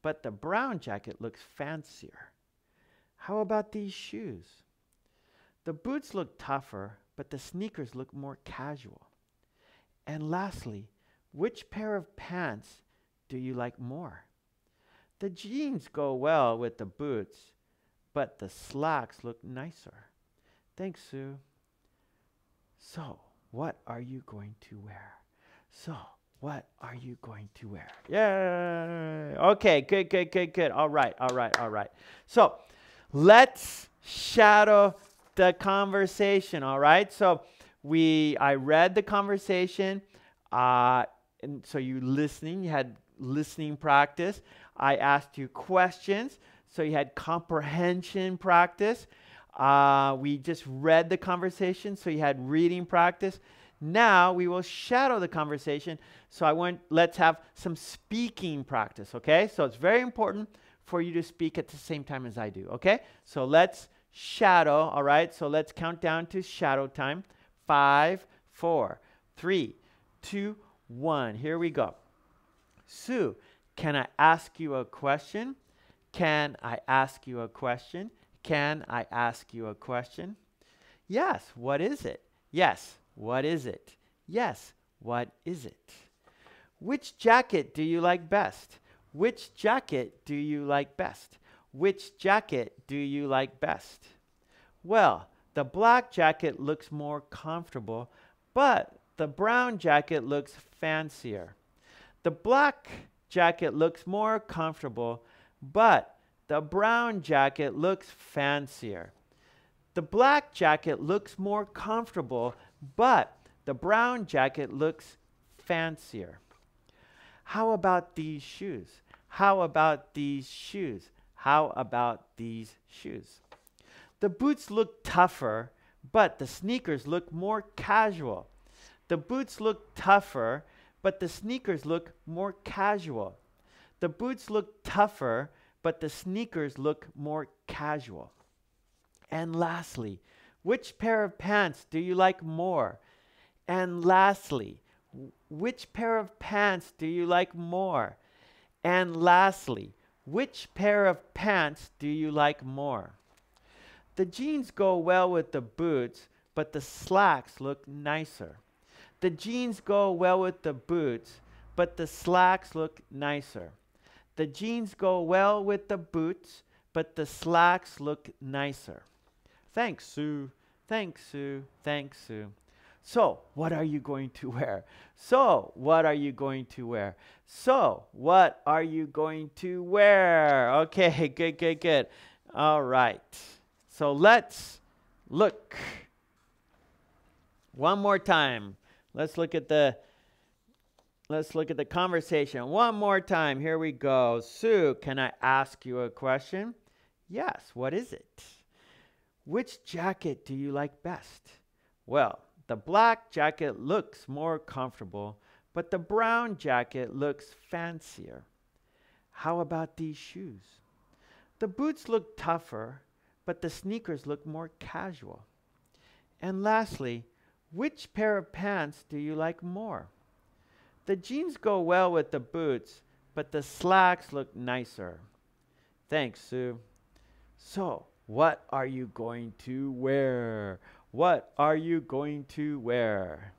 but the brown jacket looks fancier. How about these shoes? The boots look tougher, but the sneakers look more casual. And lastly, which pair of pants do you like more? The jeans go well with the boots, but the slacks look nicer. Thanks, Sue. So, what are you going to wear? So, what are you going to wear? Yeah. Okay, good, good, good, good. All right, all right, all right. So, let's shadow the conversation, all right? So, we I read the conversation uh, and so you listening, you had listening practice. I asked you questions. So you had comprehension practice. Uh, we just read the conversation, so you had reading practice. Now we will shadow the conversation. So I want let's have some speaking practice, okay? So it's very important for you to speak at the same time as I do, okay? So let's shadow, all right? So let's count down to shadow time. Five, four, three, two, one. Here we go. Sue, can I ask you a question? Can I ask you a question? Can I ask you a question? Yes, what is it? Yes, what is it? Yes, what is it? Which jacket do you like best? Which jacket do you like best? Which jacket do you like best? Well, the black jacket looks more comfortable, but the brown jacket looks fancier. The black jacket looks more comfortable, but the brown jacket looks fancier. The black jacket looks more comfortable, but the brown jacket looks fancier. How about these shoes? How about these shoes? How about these shoes? The boots look tougher, but the sneakers look more casual. The boots look tougher, but the sneakers look more casual. The boots look tougher, but the sneakers look more casual. And lastly, which pair of pants do you like more? And lastly, which pair of pants do you like more? And lastly, which pair of pants do you like more? The jeans go well with the boots, but the slacks look nicer. The jeans go well with the boots, but the slacks look nicer. The jeans go well with the boots, but the slacks look nicer. Thanks, Sue. Thanks, Sue. Thanks, Sue. So, what are you going to wear? So, what are you going to wear? So, what are you going to wear? Okay, good, good, good. All right. So, let's look one more time. Let's look at the let's look at the conversation one more time. Here we go. Sue, can I ask you a question? Yes, what is it? Which jacket do you like best? Well, the black jacket looks more comfortable, but the brown jacket looks fancier. How about these shoes? The boots look tougher, but the sneakers look more casual. And lastly, which pair of pants do you like more? The jeans go well with the boots, but the slacks look nicer. Thanks, Sue. So, what are you going to wear? What are you going to wear?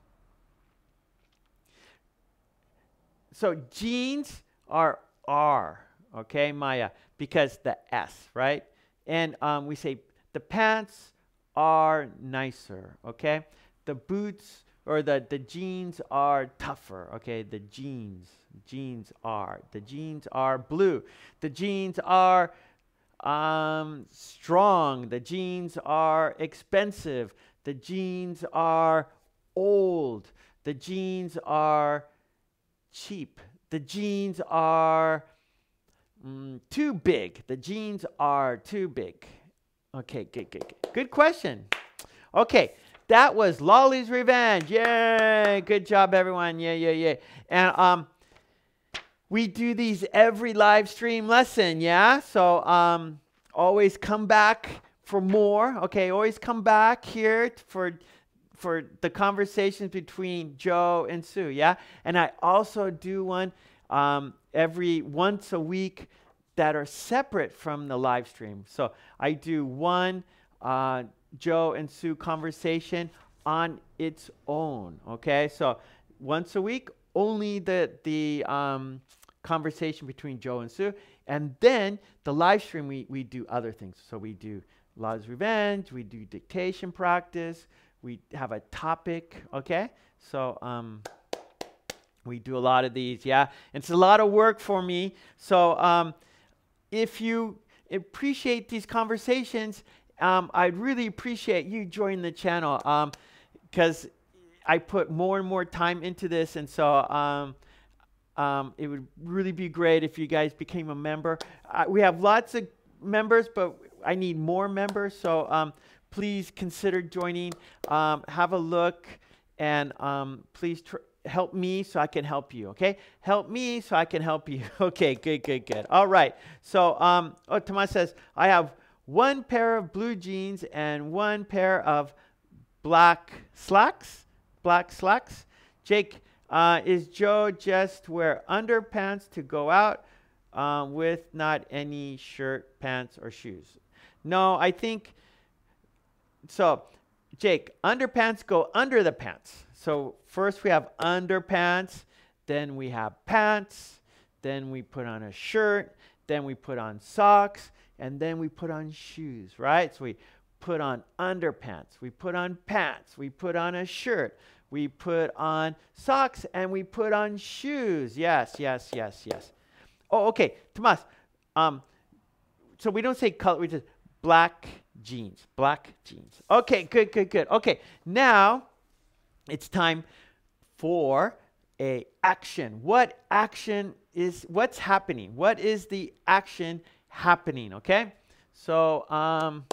So, jeans are R, okay, Maya, because the S, right? And um, we say the pants are nicer, okay? The boots or the, the jeans are tougher, okay? The jeans, jeans are. The jeans are blue. The jeans are um, strong. The jeans are expensive. The jeans are old. The jeans are cheap. The jeans are mm, too big. The jeans are too big. Okay, good, good, good. Good question. Okay, that was Lolly's Revenge. Yay! Good job, everyone. Yeah, yeah, yeah. And um, we do these every live stream lesson, yeah? So um, always come back for more, okay? Always come back here for for the conversations between Joe and Sue, yeah? And I also do one um, every once a week that are separate from the live stream. So I do one uh, Joe and Sue conversation on its own, okay? So once a week, only the, the um, conversation between Joe and Sue. And then the live stream, we, we do other things. So we do Lolly's Revenge, we do dictation practice, we have a topic, okay? So um, we do a lot of these, yeah? It's a lot of work for me. So um, if you appreciate these conversations, um, I'd really appreciate you joining the channel because um, I put more and more time into this. And so um, Um, it would really be great if you guys became a member. Uh, we have lots of members, but I need more members. So um, please consider joining. Um, have a look and please help me so I can help you. Okay, help me so I can help you. okay, good, good, good. All right. So, oh, Tomas says I have one pair of blue jeans and one pair of black slacks. Black slacks. Jake, uh, is Joe just wear underpants to go out um, with not any shirt, pants, or shoes? No, I think so. Jake, underpants go under the pants. So first we have underpants, then we have pants, then we put on a shirt, then we put on socks, and then we put on shoes, right? So we put on underpants, we put on pants, we put on a shirt, we put on socks, and we put on shoes. Yes, yes, yes, yes. Oh, okay, Tomas. Um, so we don't say color, we just black jeans, black jeans. Okay, good, good, good. Okay, now it's time for a action. What action is what's happening? What is the action happening? Okay, so um,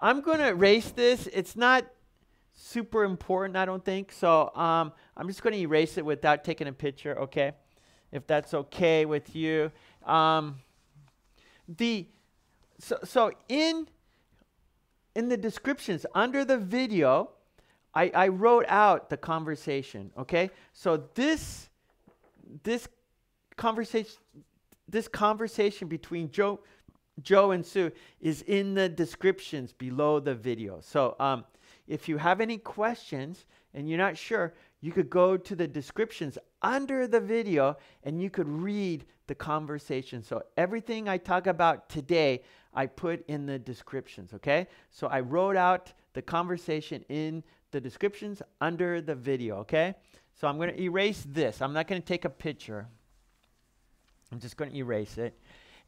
I'm going to erase this. It's not super important, I don't think. So um, I'm just going to erase it without taking a picture. Okay, if that's okay with you. Um, the so, so in in the descriptions under the video, I, I wrote out the conversation. Okay, so this this conversation this conversation between Joe Joe and Sue is in the descriptions below the video. So um, if you have any questions and you're not sure, you could go to the descriptions under the video and you could read the conversation. So everything I talk about today, I put in the descriptions, okay? So I wrote out the conversation in the descriptions under the video, okay? So I'm going to erase this. I'm not going to take a picture. I'm just going to erase it.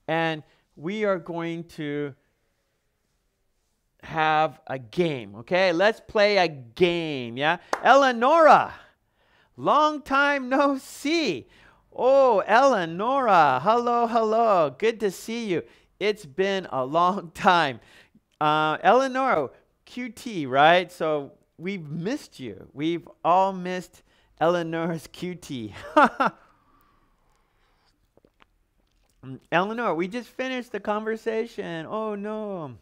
And we are going to have a game, okay? Let's play a game, yeah? Eleonora, long time no see. Oh, Eleonora, hello, hello. Good to see you. It's been a long time. Uh, Eleanor, QT, right? So we've missed you. We've all missed Eleanor's QT. Eleanor, we just finished the conversation. Oh no.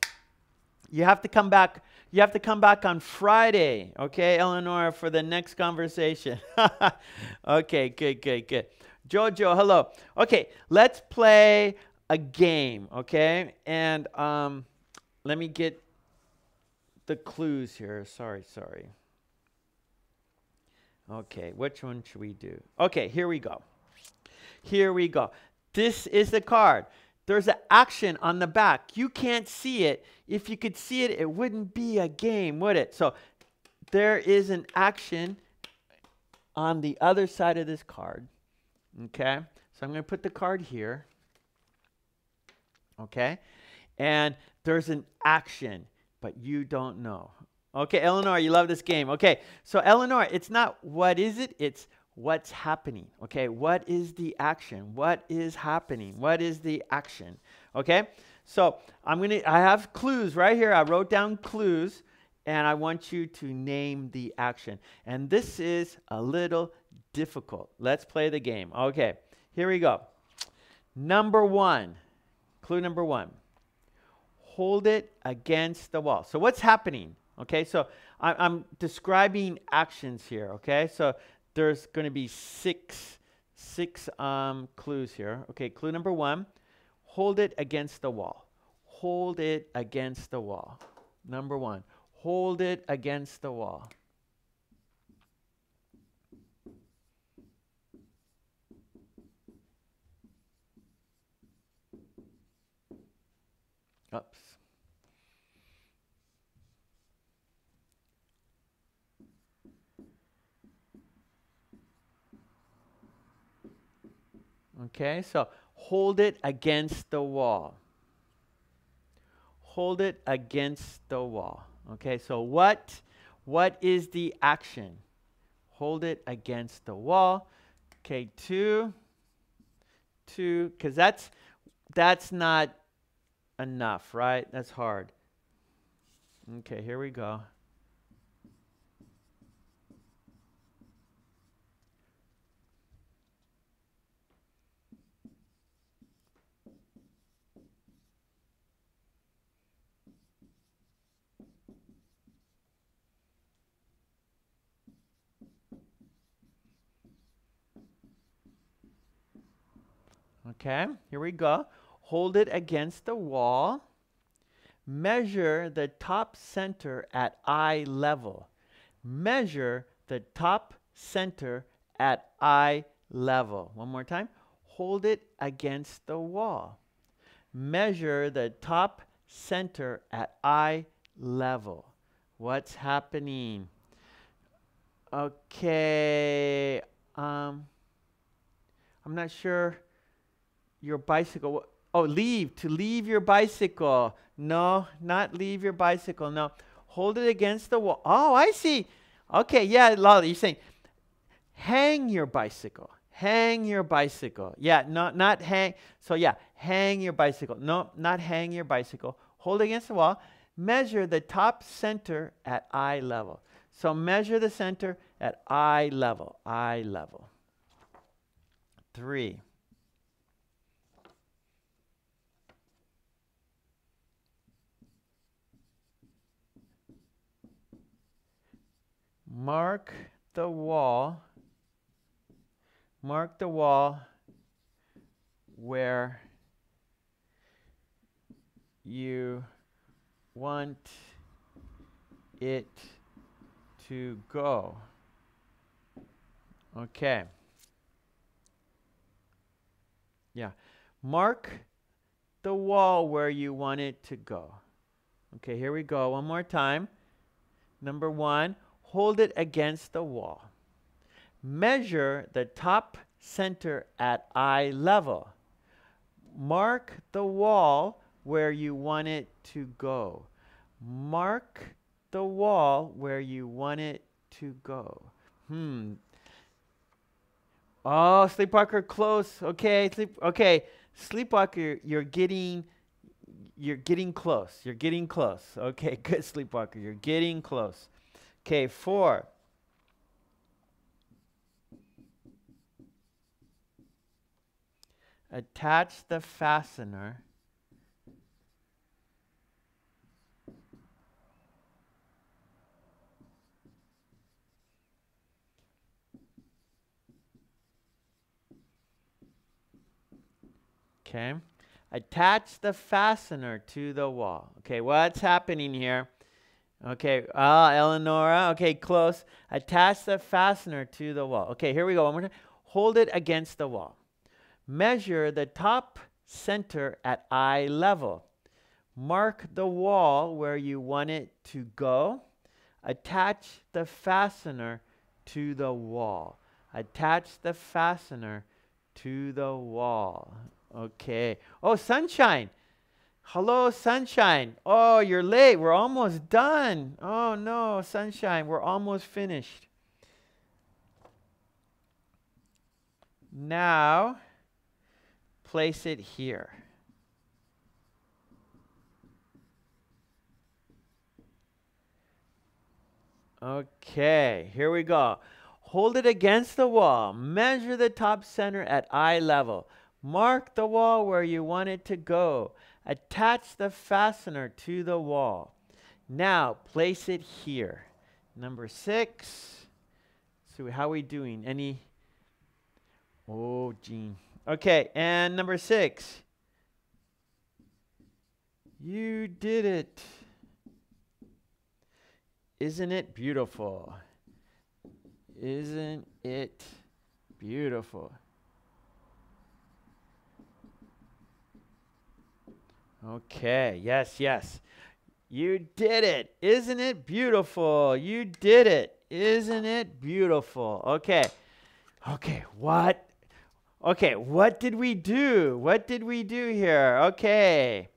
You have to come back. You have to come back on Friday, okay, Eleanor, for the next conversation. okay, good, good, good. Jojo, hello. Okay, let's play a game, okay? And um, let me get the clues here. Sorry, sorry. Okay, which one should we do? Okay, here we go. Here we go. This is the card. There's an action on the back. You can't see it. If you could see it, it wouldn't be a game, would it? So there is an action on the other side of this card. Okay? So I'm going to put the card here. Okay? And there's an action, but you don't know. Okay, Eleanor, you love this game. Okay, so Eleanor, it's not what is it, it's what's happening. Okay, what is the action? What is happening? What is the action? Okay, so I'm gonna, I have clues right here. I wrote down clues and I want you to name the action. And this is a little difficult. Let's play the game. Okay, here we go. Number one, clue number one hold it against the wall. So, what's happening? Okay, so I, I'm describing actions here. Okay, so there's going to be six six um, clues here. Okay, clue number one hold it against the wall. Hold it against the wall. Number one, hold it against the wall. Oops. Okay, so hold it against the wall. Hold it against the wall. Okay, so what what is the action? Hold it against the wall. Okay, two, two, because that's that's not enough, right? That's hard. Okay, here we go. Okay, here we go. Hold it against the wall. Measure the top center at eye level. Measure the top center at eye level. One more time. Hold it against the wall. Measure the top center at eye level. What's happening? Okay. Um, I'm not sure your bicycle. Oh, leave, to leave your bicycle. No, not leave your bicycle. No, hold it against the wall. Oh, I see. Okay, yeah, Lolly, you're saying hang your bicycle. Hang your bicycle. Yeah, not not hang. So yeah, hang your bicycle. No, not hang your bicycle. Hold it against the wall. Measure the top center at eye level. So measure the center at eye level. Eye level. Three. Mark the wall, mark the wall where you want it to go. Okay. Yeah. Mark the wall where you want it to go. Okay, here we go. One more time. Number one, hold it against the wall. Measure the top center at eye level. Mark the wall where you want it to go. Mark the wall where you want it to go. Hmm. Oh, sleepwalker close. Okay, sleep okay. Sleepwalker, you're getting you're getting close. You're getting close. Okay, good sleepwalker. You're getting close. Okay, four. Attach the fastener. Okay. Attach the fastener to the wall. Okay, what's happening here? Okay, ah, Eleonora. Okay, close. Attach the fastener to the wall. Okay, here we go. I'm going to hold it against the wall. Measure the top center at eye level. Mark the wall where you want it to go. Attach the fastener to the wall. Attach the fastener to the wall. Okay. Oh, sunshine. Hello, sunshine. Oh, you're late. We're almost done. Oh, no, sunshine. We're almost finished. Now, place it here. Okay, here we go. Hold it against the wall. Measure the top center at eye level. Mark the wall where you want it to go. Attach the fastener to the wall. Now, place it here. Number six. So, how are we doing? Any? Oh, Gene. Okay, and number six. You did it. Isn't it beautiful? Isn't it beautiful? Okay, yes, yes. You did it. Isn't it beautiful? You did it. Isn't it beautiful? Okay. Okay, what? Okay, what did we do? What did we do here? Okay.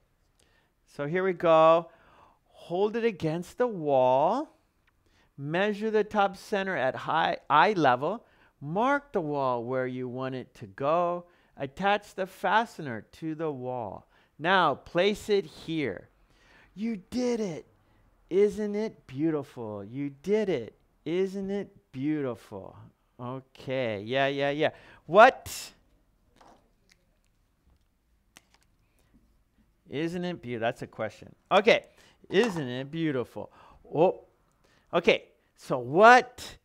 So here we go. Hold it against the wall. Measure the top center at high eye level. Mark the wall where you want it to go. Attach the fastener to the wall. Now place it here. You did it. Isn't it beautiful? You did it. Isn't it beautiful? Okay. Yeah, yeah, yeah. What? Isn't it beautiful? That's a question. Okay. Isn't it beautiful? Oh. Okay. So what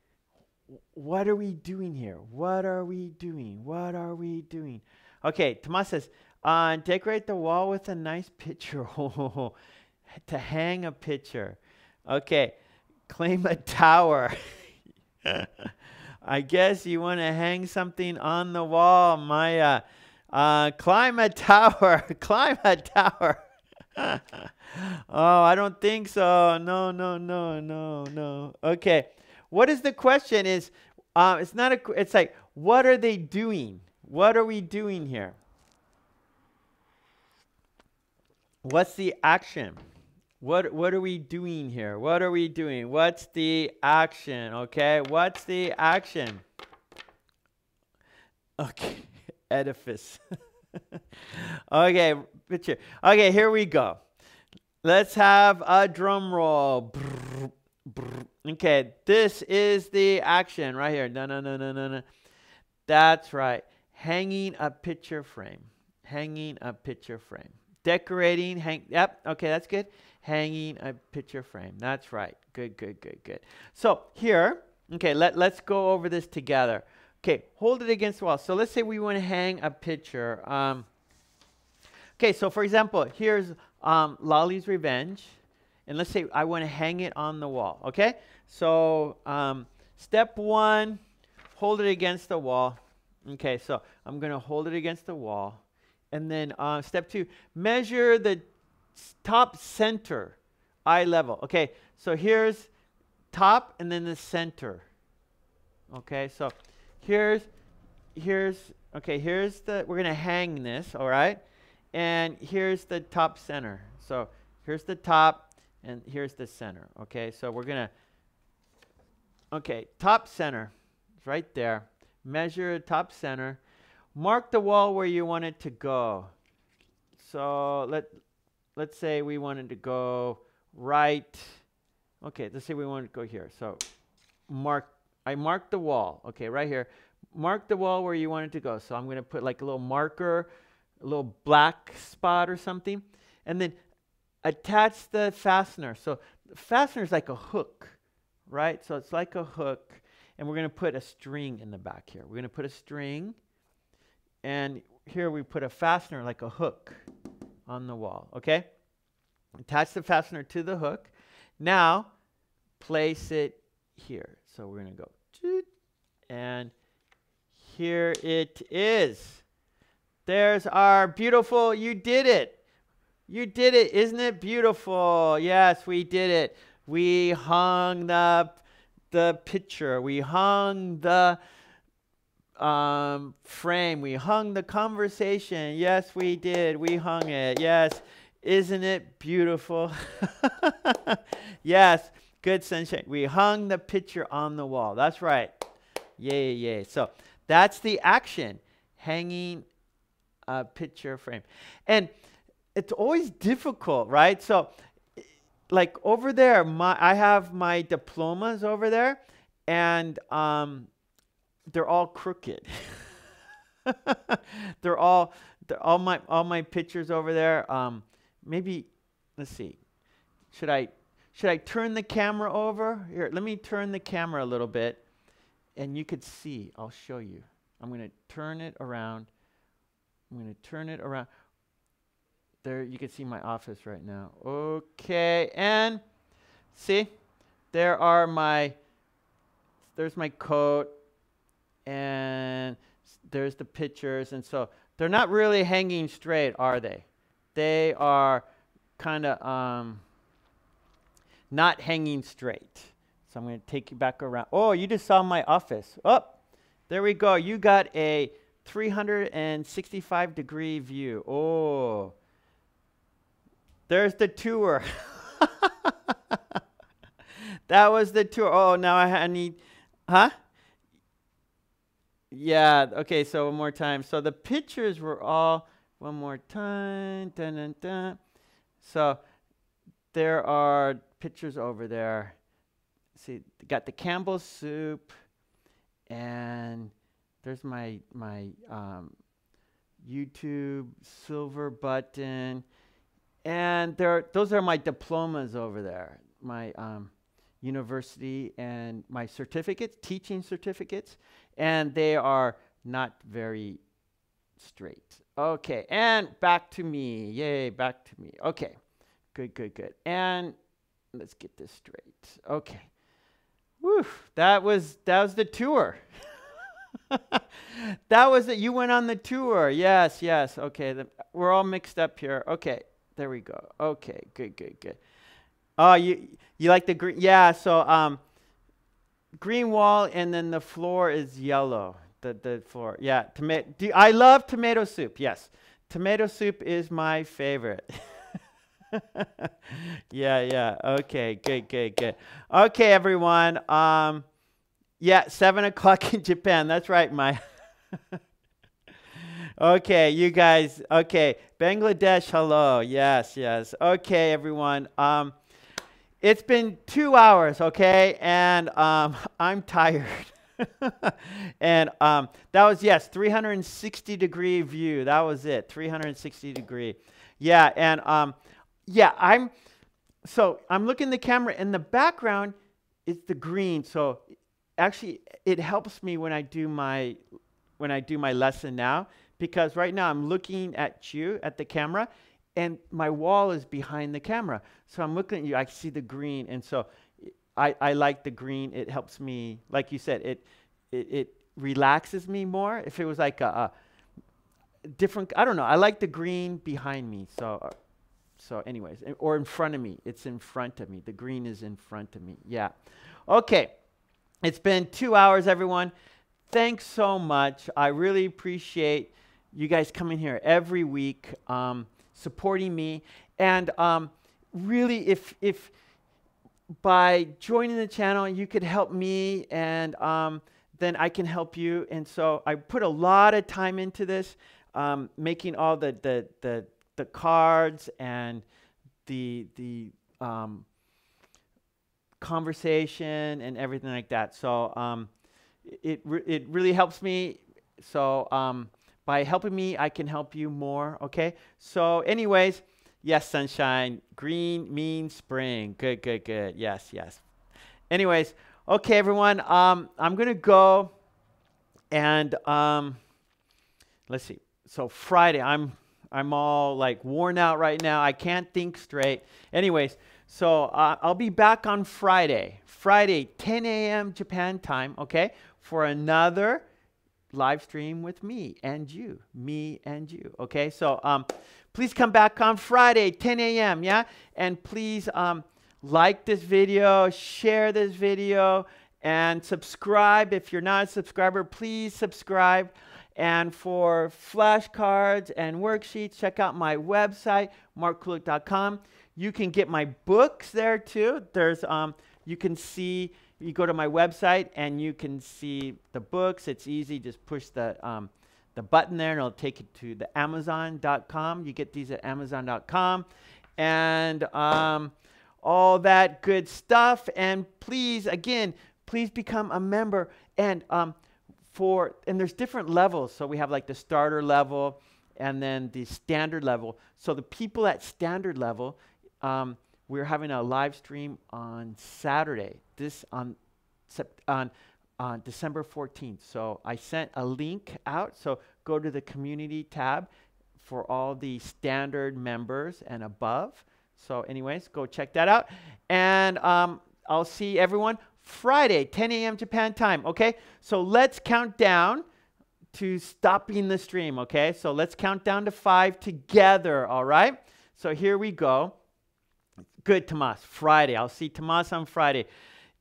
what are we doing here? What are we doing? What are we doing? Okay, Tomas says, uh, decorate the wall with a nice picture. to hang a picture. Okay, claim a tower. I guess you want to hang something on the wall, Maya. Uh, climb a tower. climb a tower. oh, I don't think so. No, no, no, no, no. Okay. What is the question? Is uh, it's not a. It's like what are they doing? What are we doing here? What's the action? What what are we doing here? What are we doing? What's the action? Okay, what's the action? Okay, edifice. okay, picture. Okay, here we go. Let's have a drum roll. Okay, this is the action right here. No, no, no, no, no, no. That's right. Hanging a picture frame. Hanging a picture frame. Decorating, hang. Yep. Okay, that's good. Hanging a picture frame. That's right. Good, good, good, good. So here, okay, let, let's go over this together. Okay, hold it against the wall. So let's say we want to hang a picture. Um, okay, so for example, here's um, Lolly's Revenge and let's say I want to hang it on the wall. Okay? So um, step one, hold it against the wall. Okay, so I'm going to hold it against the wall. And then uh, step two, measure the top center, eye level. Okay, so here's top and then the center. Okay, so here's, here's, okay, here's the, we're going to hang this, all right? And here's the top center. So here's the top, and here's the center. Okay, so we're going to, okay, top center, right there. Measure top center. Mark the wall where you want it to go. So let, let's say we wanted to go right. Okay, let's say we want to go here. So mark, I marked the wall. Okay, right here. Mark the wall where you want it to go. So I'm going to put like a little marker, a little black spot or something. And then attach the fastener. So the fastener is like a hook, right? So it's like a hook. And we're going to put a string in the back here. We're going to put a string. And here we put a fastener like a hook on the wall, okay? Attach the fastener to the hook. Now, place it here. So we're going to go, and here it is. There's our beautiful, you did it. You did it. Isn't it beautiful? Yes, we did it. We hung the, the picture. We hung the um, frame. We hung the conversation. Yes, we did. We hung it. Yes. Isn't it beautiful? yes. Good sunshine. We hung the picture on the wall. That's right. Yay, yay. So that's the action hanging a picture frame. And it's always difficult, right? So, like over there, my I have my diplomas over there, and um, they're all crooked. they're all they're all my all my pictures over there. Um, maybe let's see. Should I should I turn the camera over? Here, let me turn the camera a little bit, and you could see. I'll show you. I'm going to turn it around. I'm going to turn it around there you can see my office right now. Okay, and see, there are my, there's my coat, and there's the pictures, and so they're not really hanging straight, are they? They are kind of um, not hanging straight. So I'm going to take you back around. Oh, you just saw my office. Oh, there we go. You got a 365 degree view. Oh, there's the tour. that was the tour. Oh, now I need, huh? Yeah. Okay. So one more time. So the pictures were all one more time. Dun, dun, dun. So there are pictures over there. See, got the Campbell soup, and there's my my um, YouTube silver button, and there those are my diplomas over there. My um, university and my certificates, teaching certificates, and they are not very straight. Okay, and back to me. Yay, back to me. Okay, good, good, good. And let's get this straight. Okay. Woo, that was that was the tour. that was it. You went on the tour. Yes, yes. Okay, the, we're all mixed up here. Okay, there we go. Okay, good, good, good. Oh, you you like the green? Yeah. So um, green wall, and then the floor is yellow. The the floor. Yeah. Tomato. I love tomato soup? Yes. Tomato soup is my favorite. yeah, yeah. Okay, good, good, good. Okay, everyone. Um, yeah, seven o'clock in Japan. That's right, my. okay, you guys. Okay, Bangladesh. Hello. Yes, yes. Okay, everyone. Um, it's been two hours. Okay, and um, I'm tired. and um, that was yes, 360 degree view. That was it, 360 degree. Yeah, and um, yeah, I'm. So I'm looking the camera, and the background is the green. So actually, it helps me when I do my when I do my lesson now because right now I'm looking at you at the camera, and my wall is behind the camera. So I'm looking at you. I see the green, and so I, I like the green. It helps me, like you said, it it, it relaxes me more. If it was like a, a different, I don't know. I like the green behind me. So uh, so, anyways, or in front of me. It's in front of me. The green is in front of me. Yeah. Okay. It's been two hours, everyone. Thanks so much. I really appreciate you guys coming here every week, um, supporting me. And um, really, if, if by joining the channel, you could help me and um, then I can help you. And so I put a lot of time into this, um, making all the, the, the the cards and the the um, conversation and everything like that. So um, it it really helps me. So um, by helping me, I can help you more. Okay. So, anyways, yes, sunshine. Green means spring. Good, good, good. Yes, yes. Anyways, okay, everyone. Um, I'm gonna go and um, let's see. So Friday, I'm I'm all like worn out right now. I can't think straight. Anyways, so uh, I'll be back on Friday, Friday, 10 a.m. Japan time, okay, for another live stream with me and you, me and you, okay? So um, please come back on Friday, 10 a.m., yeah? And please um, like this video, share this video, and subscribe. If you're not a subscriber, please subscribe. And for flashcards and worksheets, check out my website, markkulek.com. You can get my books there too. There's, um, you can see, you go to my website and you can see the books. It's easy. Just push the, um, the button there and it'll take you to the amazon.com. You get these at amazon.com. And um, all that good stuff. And please, again, please become a member. And um, for, and there's different levels. So we have like the starter level and then the standard level. So the people at standard level, um, we're having a live stream on Saturday, this on, on, on December 14th. So I sent a link out. So go to the community tab for all the standard members and above. So anyways, go check that out. And um, I'll see everyone Friday, 10 a.m. Japan time, okay? So let's count down to stopping the stream, okay? So let's count down to five together, all right? So here we go. Good, Tomas. Friday. I'll see Tomas on Friday.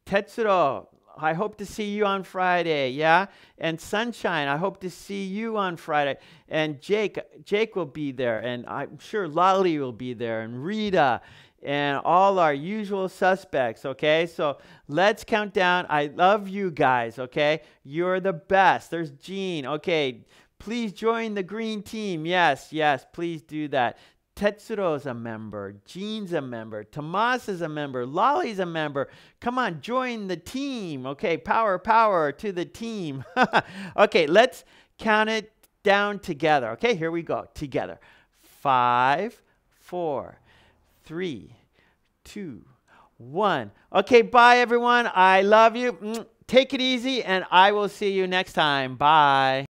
Tetsuro, I hope to see you on Friday, yeah? And Sunshine, I hope to see you on Friday. And Jake, Jake will be there, and I'm sure Lolly will be there, and Rita, and all our usual suspects, okay? So let's count down. I love you guys, okay? You're the best. There's Gene, okay? Please join the green team. Yes, yes, please do that. Tetsuro's a member. Gene's a member. Tomas is a member. Lolly's a member. Come on, join the team. Okay, power, power to the team. okay, let's count it down together. Okay, here we go. Together. Five, four, three, two, one. Okay, bye everyone. I love you. Mm, take it easy, and I will see you next time. Bye.